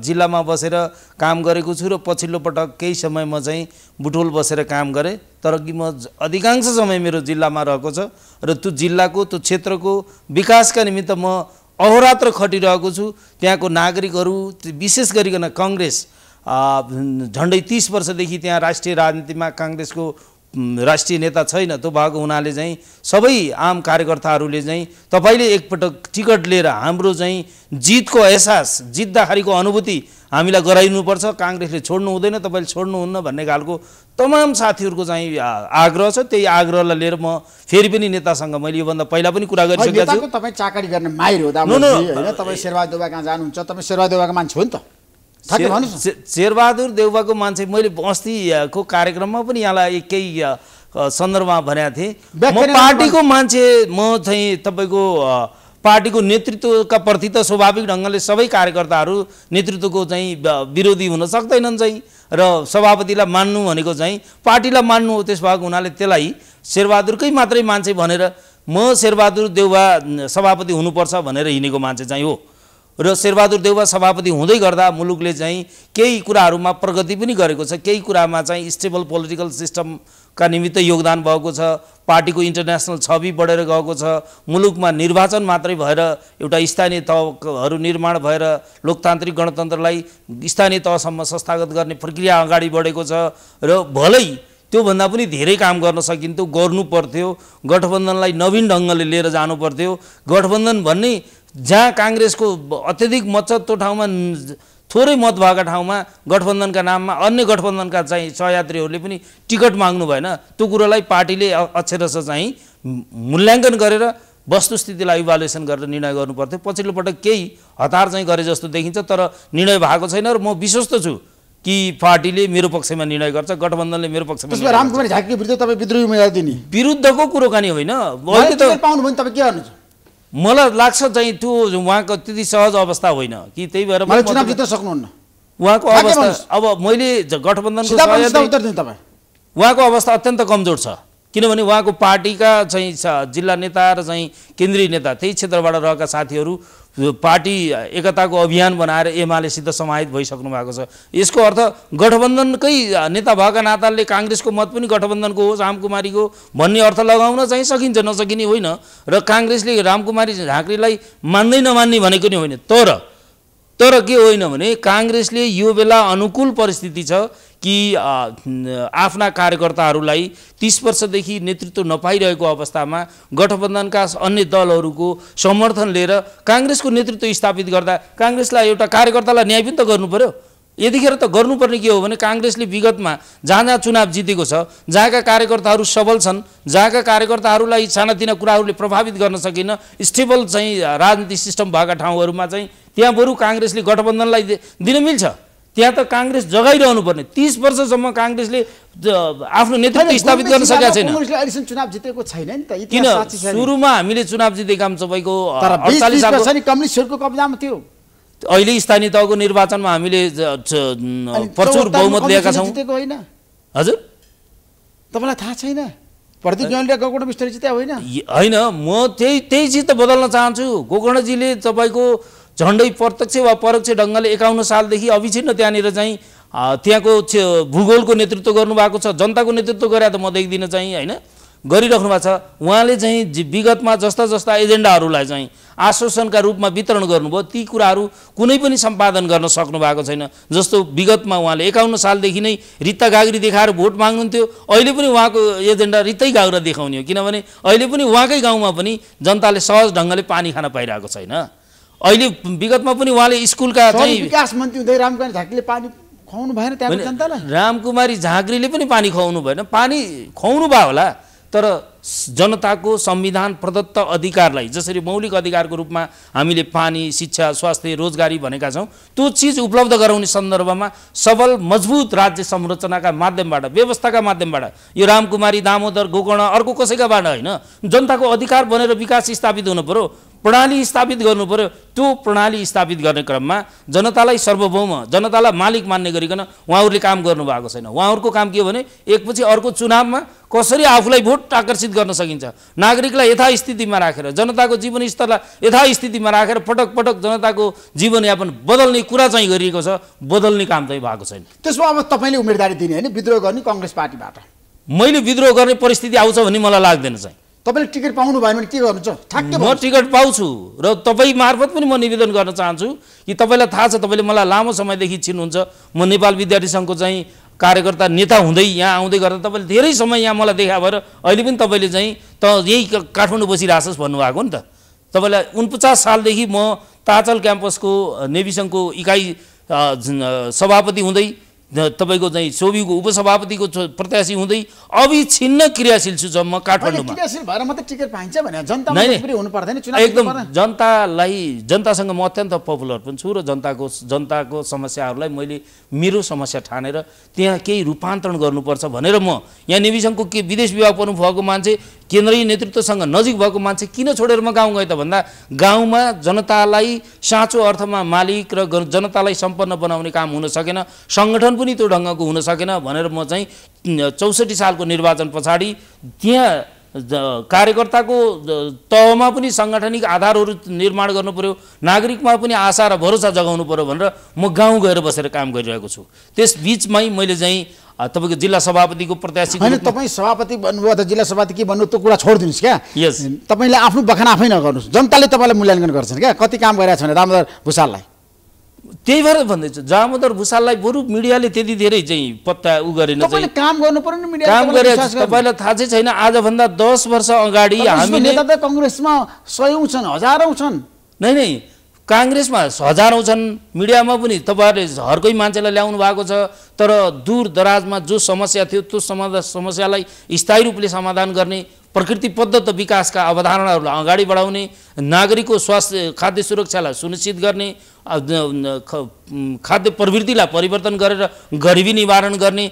जिल्लामा बसेर काम गरेको छु र पछिल्लो पटक केही समय म चाहिँ बुटोल बसेर काम गरेँ। तर कि म अधिकांश समय मेरो जिल्लामा रहेको छ र त्यो जिल्लाको त्यो क्षेत्रको विकासका निमित्त म अहोरात्र खटिरहेको छु। त्यहाँको नागरिकहरू विशेष गरिकन कङ्ग्रेस झन्डै तिस वर्षदेखि त्यहाँ राष्ट्रिय राजनीतिमा काङ्ग्रेसको राष्ट्रिय नेता छैन त्यो भएको हुनाले चाहिँ सबै आम कार्यकर्ताहरूले चाहिँ तपाईँले एकपटक टिकट लिएर हाम्रो चाहिँ जितको एहसास जित्दाखेरिको अनुभूति हामीलाई गराइनुपर्छ। काङ्ग्रेसले छोड्नु हुँदैन तपाईँले छोड्नुहुन्न भन्ने खालको तमाम साथीहरूको चाहिँ आग्रह छ। त्यही आग्रहलाई लिएर म फेरि पनि नेतासँग मैले योभन्दा पहिला पनि कुरा गरिसकेको छु। तपाईँ चाकरी गर्ने माहिर हो नो, नो, दामोदरजी होइन? तपाईँ शेरबहादुर कहाँ जानुहुन्छ? तपाईँ शेरबहादुर देउवाको मान्छे हो नि त। शेरबहादुर देउवाको मान्छे मैले अस्तिको कार्यक्रममा पनि यहाँलाई केही सन्दर्भमा भनेको थिएँ। म पार्टीको मान्छे म चाहिँ तपाईँको पार्टीको नेतृत्वका प्रति त स्वाभाविक ढङ्गले सबै कार्यकर्ताहरू नेतृत्वको चाहिँ विरोधी हुन सक्दैनन् चाहिँ र सभापतिलाई मान्नु भनेको चाहिँ पार्टीलाई मान्नु हो त्यस भएको हुनाले त्यसलाई शेरबहादुरकै मात्रै मान्छे भनेर म शेरबहादुर देउवा सभापति हुनुपर्छ भनेर हिँडेको मान्छे चाहिँ हो। र शेरबहादुर देउवा सभापति हुँदै गर्दा मुलुकले चाहिँ केही कुराहरूमा प्रगति पनि गरेको छ। केही कुरामा चाहिँ स्टेबल पोलिटिकल सिस्टमका निमित्त योगदान भएको छ। पार्टीको इन्टरनेसनल छवि बढेर गएको छ। मुलुकमा निर्वाचन मात्रै भएर एउटा स्थानीय तहहरू निर्माण भएर लोकतान्त्रिक गणतन्त्रलाई स्थानीय तहसम्म संस्थागत गर्ने प्रक्रिया अगाडि बढेको छ र भलै त्योभन्दा पनि धेरै काम गर्न सकिन्थ्यो गर्नु पर्थ्यो। गठबन्धनलाई नवीन ढङ्गले लिएर जानु पर्थ्यो। गठबन्धन भन्ने जहाँ काङ्ग्रेसको अत्यधिक मत छ त्यो ठाउँमा थोरै मत भएका ठाउँमा गठबन्धनका नाममा अन्य गठबन्धनका चाहिँ सहयात्रीहरूले पनि टिकट माग्नु भएन त्यो कुरोलाई पार्टीले अ- अक्षरशः चाहिँ मूल्याङ्कन गरेर वस्तुस्थितिलाई इभालुएसन गरेर निर्णय गर्नु पर्थ्यो पछिल्लो पटक केही हतार चाहिँ गरे जस्तो देखिन्छ तर निर्णय भएको छैन र म विश्वस्त छु कि पार्टीले मेरो पक्षमा निर्णय गर्छ गठबन्धनले मेरो पक्षमा त्यसमा निर्णय गर्छ। रामकुमार झाकी विरुद्ध तपाईँ विद्रोही उम्मेदवार दिने। विरुद्धको कुरोकानी होइन? मलाई लाग्छ चाहिँ त्यो उहाँको त्यति सहज अवस्था होइन। कि त्यही भएर चुनाव जित्न सक्नुहुन्न। उहाँको अवस्था। अब मैले गठबन्धनको उहाँको अवस्था अत्यन्त कमजोर छ। किनभने उहाँको पार्टीका चाहिँ जिल्ला नेता र चाहिँ केन्द्रीय नेता त्यही क्षेत्रबाट रहेका साथीहरू पार्टी एकताको अभियान बनाएर एमालेसित समाहित भइसक्नु भएको छ। यसको अर्थ गठबन्धनकै नेता भएका नाताले काङ्ग्रेसको मत पनि गठबन्धनको होस् रामकुमारीको भन्ने अर्थ लगाउन चाहिँ सकिन्छ नसकिने होइन। र काङ्ग्रेसले रामकुमारी झाँक्रीलाई मान्दै नमान्ने भनेको नि होइन। तर तर के होइन भने काङ्ग्रेसले यो बेला अनुकूल परिस्थिति छ कि आफ्ना कार्यकर्ताहरूलाई तिस वर्षदेखि नेतृत्व नपाइरहेको अवस्थामा गठबन्धनका अन्य दलहरूको समर्थन लिएर काङ्ग्रेसको नेतृत्व स्थापित गर्दा काङ्ग्रेसलाई एउटा कार्यकर्तालाई न्याय पनि त गर्नु पर्यो यतिखेर त गर्नुपर्ने के हो भने काङ्ग्रेसले विगतमा जहाँ जहाँ चुनाव जितेको छ जहाँका कार्यकर्ताहरू सबल छन् जहाँका कार्यकर्ताहरूलाई सानातिना कुराहरूले प्रभावित गर्न सकिन स्टेबल चाहिँ राजनीतिक सिस्टम भएका ठाउँहरूमा चाहिँ त्यहाँ बरु काङ्ग्रेसले गठबन्धनलाई दिन मिल्छ। त्यहाँ त काङ्ग्रेस जगाइरहनु पर्ने तिस वर्षसम्म काङ्ग्रेसले आफ्नो नेतृत्व स्थापित गर्न सकेका छैन। चुनाव जितेको छैन नि त। किन। सुरुमा हामीले चुनाव जितेका तपाईँको कम्युनिस्टहरूको कब्जामा थियो। अहिले स्थानीय तहको निर्वाचनमा हामीले प्रचुर 74 मा बहुमत ल्याएका कम्युनिस्टले छौँ। हजुर। तपाईँलाई थाहा छैन? होइन। म त्यही त्यही चिज त बदल्न चाहन्छु। गोकर्णजीले तपाईँको झन्डै प्रत्यक्ष वा परोक्ष ढङ्गले एकाउन्न सालदेखि अविच्छिन्न त्यहाँनिर चाहिँ त्यहाँको भूगोलको नेतृत्व गर्नुभएको छ जनताको नेतृत्व गरे त म देख्दिनँ चाहिँ होइन? गरिराख्नु भएको छ। उहाँले चाहिँ विगतमा जस्ता जस्ता एजेन्डाहरूलाई चाहिँ आश्वासनका रूपमा वितरण गर्नुभयो ती कुराहरू कुनै पनि सम्पादन गर्न सक्नु भएको छैन। जस्तो विगतमा उहाँले एकाउन्न सालदेखि नै रित्ता गाग्री देखाएर भोट माग्नुहुन्थ्यो अहिले पनि उहाँको एजेन्डा रित्तै गाग्रा देखाउने हो। किनभने अहिले पनि उहाँकै गाउँमा पनि जनताले सहज ढङ्गले पानी खान पाइरहेको छैन। अहिले विगतमा पनि उहाँले स्कुलका चाहिँ विकास मन्त्री हुँदै रामकान्त झाकीले पानी खुवाउनु भएन त्यहाँको जनतालाई? रामकुमारी झाँक्रीले पनि पानी खुवाउनु भएन। पानी खुवाउनु भयो होला तर जनताको संविधान प्रदत्त अधिकारलाई जसरी मौलिक अधिकारको रूपमा हामीले पानी शिक्षा स्वास्थ्य रोजगारी भनेका छौँ त्यो चिज उपलब्ध गराउने सन्दर्भमा सबल मजबुत राज्य संरचनाका माध्यमबाट व्यवस्थाका माध्यमबाट यो रामकुमारी दामोदर गोकर्ण अर्को कसैकाबाट होइन। जनताको अधिकार बनेर विकास स्थापित हुनु पऱ्यो प्रणाली स्थापित गर्नु पर्यो। त्यो प्रणाली स्थापित गर्ने क्रममा जनतालाई सार्वभौम जनतालाई मालिक मान्ने गरिकन उहाँहरूले काम गर्नुभएको छैन। उहाँहरूको काम के हो भने एकपछि अर्को चुनावमा कसरी आफूलाई भोट आकर्षित गर्न सकिन्छ? नागरिकलाई यथास्थितिमा राखेर जनताको जीवनस्तरलाई यथास्थितिमा राखेर पटक पटक जनताको जीवनयापन बदल्ने कुरा चाहिँ गरिएको छ बदल्ने काम चाहिँ भएको छैन। त्यसो अब तपाईँले उम्मेदवारी दिने होइन विद्रोह गर्ने कङ्ग्रेस पार्टीबाट। मैले विद्रोह गर्ने परिस्थिति आउँछ भन्ने मलाई लाग्दैन चाहिँ। तपाईँले टिकट पाउनु भएन भने के गर्नु? छ ठ्याक्कै म टिकट पाउँछु र तपाईँ मार्फत पनि म निवेदन गर्न चाहन्छु कि तपाईँलाई थाहा छ तपाईँले मलाई लामो समयदेखि चिन्नुहुन्छ। म नेपाल विद्यार्थी सङ्घको चाहिँ कार्यकर्ता नेता हुँदै यहाँ आउँदै गर्दा तपाईँले धेरै समय यहाँ मलाई देखा भएर अहिले पनि तपाईँले चाहिँ त यहीँ काठमाडौँ बसिरहेछस् भन्नुभएको नि त। तपाईँलाई उनपचास सालदेखि म ताचल क्याम्पसको नेभी सङ्घको इकाइ सभापति हुँदै तपाईँको चाहिँ सोभिको उपसभापतिको प्रत्याशी हुँदै अविछिन्न क्रियाशील छु जब म काठमाडौँमा एकदम। जनतालाई जनतासँग म अत्यन्त पपुलर पनि छु र जनताको जनताको समस्याहरूलाई मैले मेरो समस्या ठानेर त्यहाँ केही रूपान्तरण गर्नुपर्छ भनेर म यहाँ नेविसङको के विदेश विभाग पढ्नु भएको मान्छे केन्द्रीय नेतृत्वसँग नजिक भएको मान्छे किन छोडेर म गाउँ गएँ त भन्दा गाउँमा जनतालाई साँचो अर्थमा मालिक र जनतालाई सम्पन्न बनाउने काम हुन सकेन सङ्गठन पनि त्यो ढङ्गको हुन सकेन भनेर म चाहिँ चौसठी सालको निर्वाचन पछाडि त्यहाँ कार्यकर्ताको तहमा पनि साङ्गठनिक आधारहरू निर्माण गर्नु पर्यो नागरिकमा पनि आशा र भरोसा जगाउनु पर्यो भनेर म गाउँ गएर बसेर काम गरिरहेको छु। त्यस बिचमै मैले चाहिँ तपाईँको जिल्ला सभापतिको प्रत्याशीको होइन तपाईँ सभापति भन्नुभयो अथवा जिल्ला सभापति के भन्नु त्यो कुरा छोडिदिनुहोस् क्या। यस तपाईँले आफ्नो बखान आफै नगर्नुहोस्। जनताले तपाईँलाई मूल्याङ्कन गर्छन् क्या। कति काम गरिरहेको छ भने दामोदर भूषाललाई। त्यही भएर भन्दैछु दामोदर भूषाललाई बरु मिडियाले त्यति धेरै चाहिँ पत्ता उ गरेन काम गर्नु पर्यो नि मिडिया काम गरेर तपाईँलाई थाहा चाहिँ छैन आजभन्दा दस वर्ष अगाडि हामीले नेता त कङ्ग्रेसमा सयौँ छन् हजारौँ छन्। नै नै। काङ्ग्रेसमा हजारौँ छन् मिडियामा पनि तपाईँहरूले हरकै मान्छेलाई ल्याउनु भएको छ तर दूर दराजमा जो समस्या थियो त्यो समाधान समस्यालाई स्थायी रूपले समाधान गर्ने प्रकृति प्रदत्त विकासका अवधारणाहरूलाई अगाडि बढाउने नागरिकको स्वास्थ्य खाद्य सुरक्षालाई सुनिश्चित गर्ने खाद्य प्रवृत्तिलाई परिवर्तन गरेर गरिबी निवारण गर्ने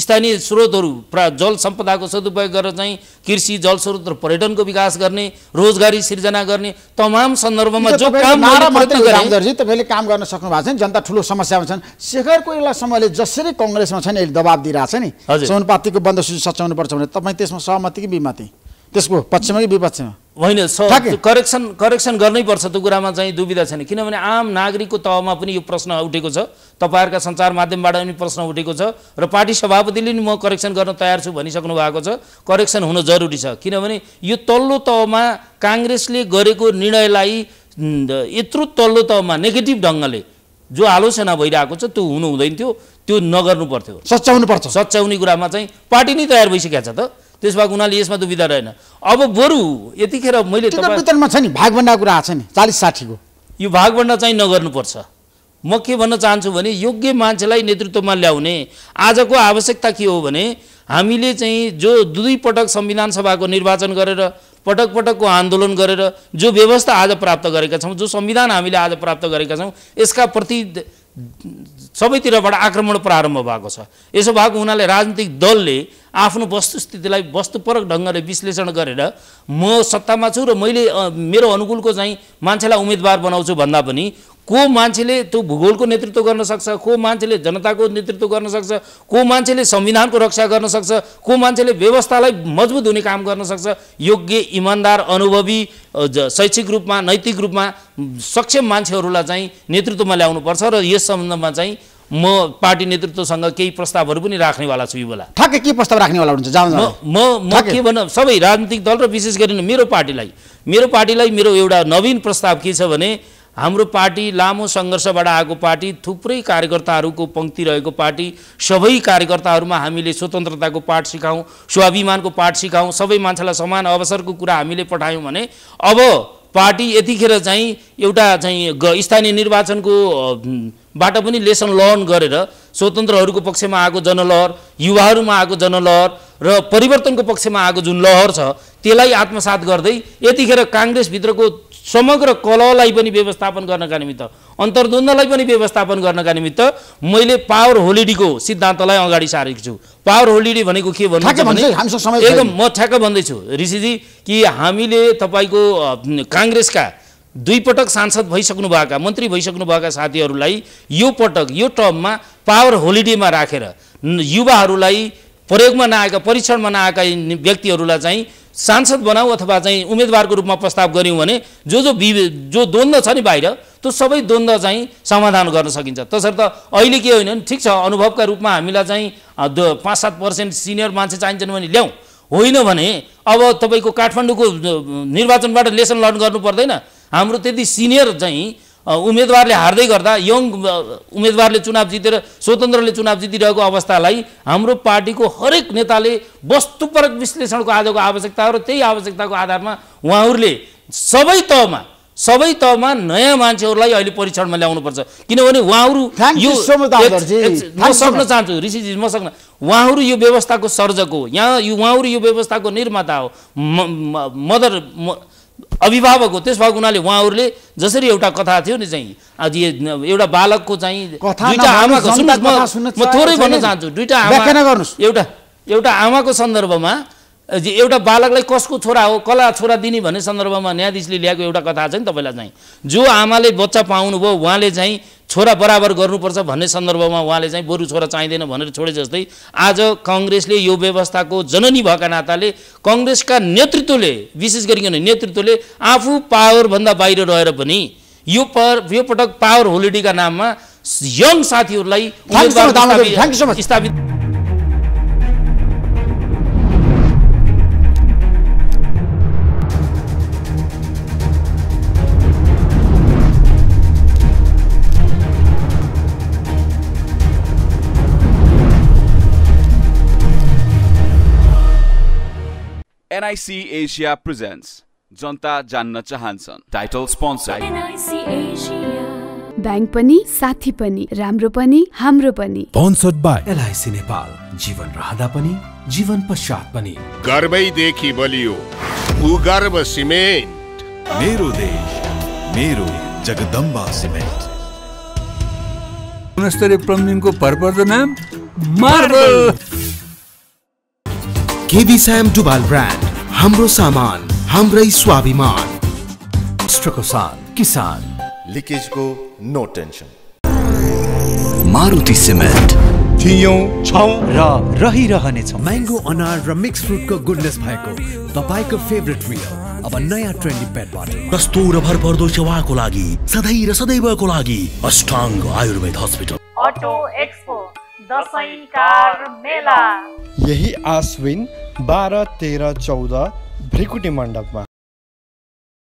स्थानीय स्रोतहरू प्रा जल सम्पदाको सदुपयोग गरेर चाहिँ कृषि जलस्रोत र पर्यटनको विकास गर्ने रोजगारी सिर्जना गर्ने तमाम सन्दर्भमा जो काम तपाईँले काम गर्न सक्नु भएको छ नि जनता ठुलो समस्यामा छन् शेखर कोइला समयले जसरी कङ्ग्रेसमा छ नि अहिले दबाब दिइरहेको छ नि। सौनपातीको बन्द सूची सच्याउनु पर्छ भने तपाईँ त्यसमा सहमति कि विमति त्यसको पक्षमा कि विपक्षमा? होइन स- ठ्याक्कै। करेक्सन करेक्सन गर्नै पर्छ त्यो कुरामा चाहिँ दुविधा छैन। किनभने आम नागरिकको तहमा पनि यो प्रश्न उठेको छ। तपाईँहरूका सञ्चार माध्यमबाट पनि प्रश्न उठेको छ। र पार्टी सभापतिले नि म करेक्सन गर्न तयार छु भनिसक्नु भएको छ। करेक्सन हुन जरुरी छ। किनभने यो तल्लो तहमा काङ्ग्रेसले गरेको निर्णयलाई यत्रो तल्लो तहमा नेगेटिभ ढङ्गले जो आलोचना भइरहेको छ त्यो हुनु हुँदैन थियो। त्यो नगर्नु पर्थ्यो। सच्याउनु पर्छ। सच्याउने कुरामा चाहिँ पार्टी नै तयार भइसकेको छ त। त्यस भएको हुनाले यसमा दुविधा रहेन। अब बरु यतिखेर मैले वितरणमा छ नि भागभन्डा कुरा आएको छ नि चालिस साठीको। यो भागभन्डा चाहिँ नगर्नुपर्छ। म के भन्न चाहन्छु भने योग्य मान्छेलाई नेतृत्वमा ल्याउने आजको आवश्यकता के हो भने हामीले चाहिँ जो दुई पटक संविधान सभाको निर्वाचन गरेर पटक पटकको आन्दोलन गरेर जो व्यवस्था आज प्राप्त गरेका छौँ जो संविधान हामीले आज प्राप्त गरेका छौँ यसका प्रति सबैतिरबाट आक्रमण प्रारम्भ भएको छ। यसो भएको हुनाले राजनीतिक दलले आफ्नो वस्तुस्थितिलाई वस्तुपरक ढङ्गले विश्लेषण गरेर म सत्तामा छु र मैले मेरो अनुकूलको चाहिँ मान्छेलाई उम्मेदवार बनाउँछु भन्दा पनि को मान्छेले त्यो भूगोलको नेतृत्व गर्न सक्छ? को मान्छेले जनताको नेतृत्व गर्न सक्छ? को मान्छेले संविधानको रक्षा गर्न सक्छ? को मान्छेले व्यवस्थालाई मजबुत हुने काम गर्न सक्छ? योग्य इमान्दार अनुभवी शैक्षिक रूपमा नैतिक रूपमा सक्षम मान्छेहरूलाई चाहिँ नेतृत्वमा ल्याउनुपर्छ र यस सम्बन्धमा चाहिँ म पार्टी नेतृत्वसँग केही प्रस्तावहरू पनि राख्नेवाला छु यो बेला ठ्याक्कै के प्रस्ताव राख्नेवाला जानु म म म के भन्न सबै राजनीतिक दल र विशेष गरी मेरो पार्टीलाई मेरो पार्टीलाई मेरो एउटा नवीन प्रस्ताव के छ भने हाम्रो पार्टी लामो सङ्घर्षबाट आएको पार्टी थुप्रै कार्यकर्ताहरूको पङ्क्ति रहेको पार्टी सबै कार्यकर्ताहरूमा हामीले स्वतन्त्रताको पाठ सिकाउँ स्वाभिमानको पाठ सिकाउँ सबै मान्छेलाई समान अवसरको कुरा हामीले पठायौँ भने अब पार्टी यतिखेर चाहिँ एउटा चाहिँ स्थानीय निर्वाचनको बाट पनि लेसन लर्न गरेर स्वतन्त्रहरूको पक्षमा आएको जनलहर युवाहरूमा आएको जनलहर र परिवर्तनको पक्षमा आएको जुन लहर छ त्यसलाई आत्मसात गर्दै यतिखेर काङ्ग्रेसभित्रको समग्र कलहलाई पनि व्यवस्थापन गर्नका निमित्त अन्तर्द्वन्द्वलाई पनि व्यवस्थापन गर्नका निमित्त मैले पावर होलिडीको सिद्धान्तलाई अगाडि सारेको छु। पावर होलिडे भनेको के भन्नु एकदम म ठ्याक्क भन्दैछु। ऋषिजी कि हामीले तपाईँको काङ्ग्रेसका दुई पटक सांसद भइसक्नुभएका मन्त्री भइसक्नुभएका साथीहरूलाई यो पटक यो टर्ममा पावर होलिडेमा राखेर युवाहरूलाई प्रयोगमा नआएका परीक्षणमा नआएका व्यक्तिहरूलाई चाहिँ सांसद बनाऊ अथवा चाहिँ उम्मेदवारको रूपमा प्रस्ताव गऱ्यौँ भने जो जो वि जो द्वन्द्व छ नि बाहिर त्यो सबै द्वन्द्व चाहिँ समाधान गर्न सकिन्छ। तसर्थ अहिले के होइन ठिक छ अनुभवका रूपमा हामीलाई चाहिँ पाँच सात पर्सेन्ट सिनियर मान्छे चाहिन्छन् भने ल्याउँ होइन भने अब तपाईँको काठमाडौँको निर्वाचनबाट लेसन लर्न गर्नु पर्दैन। हाम्रो त्यति सिनियर चाहिँ उम्मेदवारले हार्दै गर्दा यङ उम्मेदवारले चुनाव जितेर स्वतन्त्रले चुनाव जितिरहेको अवस्थालाई हाम्रो पार्टीको हरेक नेताले वस्तुपरक विश्लेषणको आजको आवश्यकता हो र त्यही आवश्यकताको आधारमा उहाँहरूले सबै तहमा सबै तहमा नयाँ मान्छेहरूलाई अहिले परीक्षणमा ल्याउनुपर्छ। किनभने उहाँहरू यो म सक्न चाहन्छु ऋषिजी म सक्न। उहाँहरू यो व्यवस्थाको सर्जक हो। यहाँ उहाँहरू यो व्यवस्थाको निर्माता हो। मदर अभिभावक हो त्यस भएको हुनाले उहाँहरूले जसरी एउटा कथा थियो नि चाहिँ आज एउटा बालकको चाहिँ म थोरै भन्न चाहन्छु दुईवटा आमा एउटा एउटा आमाको सन्दर्भमा एउटा बालकलाई कसको छोरा हो कला छोरा दिने भन्ने सन्दर्भमा न्यायाधीशले ल्याएको एउटा कथा छ नि तपाईँलाई चाहिँ। जो आमाले बच्चा पाउनुभयो उहाँले चाहिँ छोरा बराबर गर्नुपर्छ भन्ने सन्दर्भमा उहाँले चाहिँ बरु छोरा चाहिँदैन भनेर छोडे जस्तै आज कङ्ग्रेसले यो व्यवस्थाको जननी भएका नाताले कङ्ग्रेसका नेतृत्वले विशेष गरिकन नेतृत्वले आफू पावरभन्दा बाहिर रहेर पनि यो पर यो पटक पावर होलिडेका नाममा यङ साथीहरूलाई स्थापित NIC Asia presents जनता जान्न चाहन्छन्। टाइटल स्पोन्सर ब्याङ्क पनि साथी पनि राम्रो पनि हाम्रो पनि। स्पोन्सर्ड बाई एलआइसी नेपाल जीवन रहँदा पनि जीवन पश्चात पनि। गर्वैदेखि बलियो। भूगर्भ सिमेन्ट। मेरो देश मेरो जगदम्बा सिमेन्ट। गुणस्तरीय प्लम्बिङको भरपर्दो नाम मार्बल केबी स्याम डुबाल ब्रान्ड हाम्रो सामान हाम्रै स्वाभिमान। राष्ट्रको सान किसान। लिकेजको नो टेन्सन मारुति सिमेन्ट। थियौँ छौँ र रहिरहनेछौँ। म्याङ्गो अनार र मिक्स फ्रुटको गुडनेस भएको तपाईँको फेभरेट रियल अब नयाँ ट्रेन्डी पेट बाटल कस्तो र भरपर्दो सेवाको लागि सधैँ र सदैवको लागि Ashtanga Ayurveda hospital auto expo Dashain car मेला। यही आश्विन बाह्र तेह्र चौध भ्रिकुटी मण्डपमा।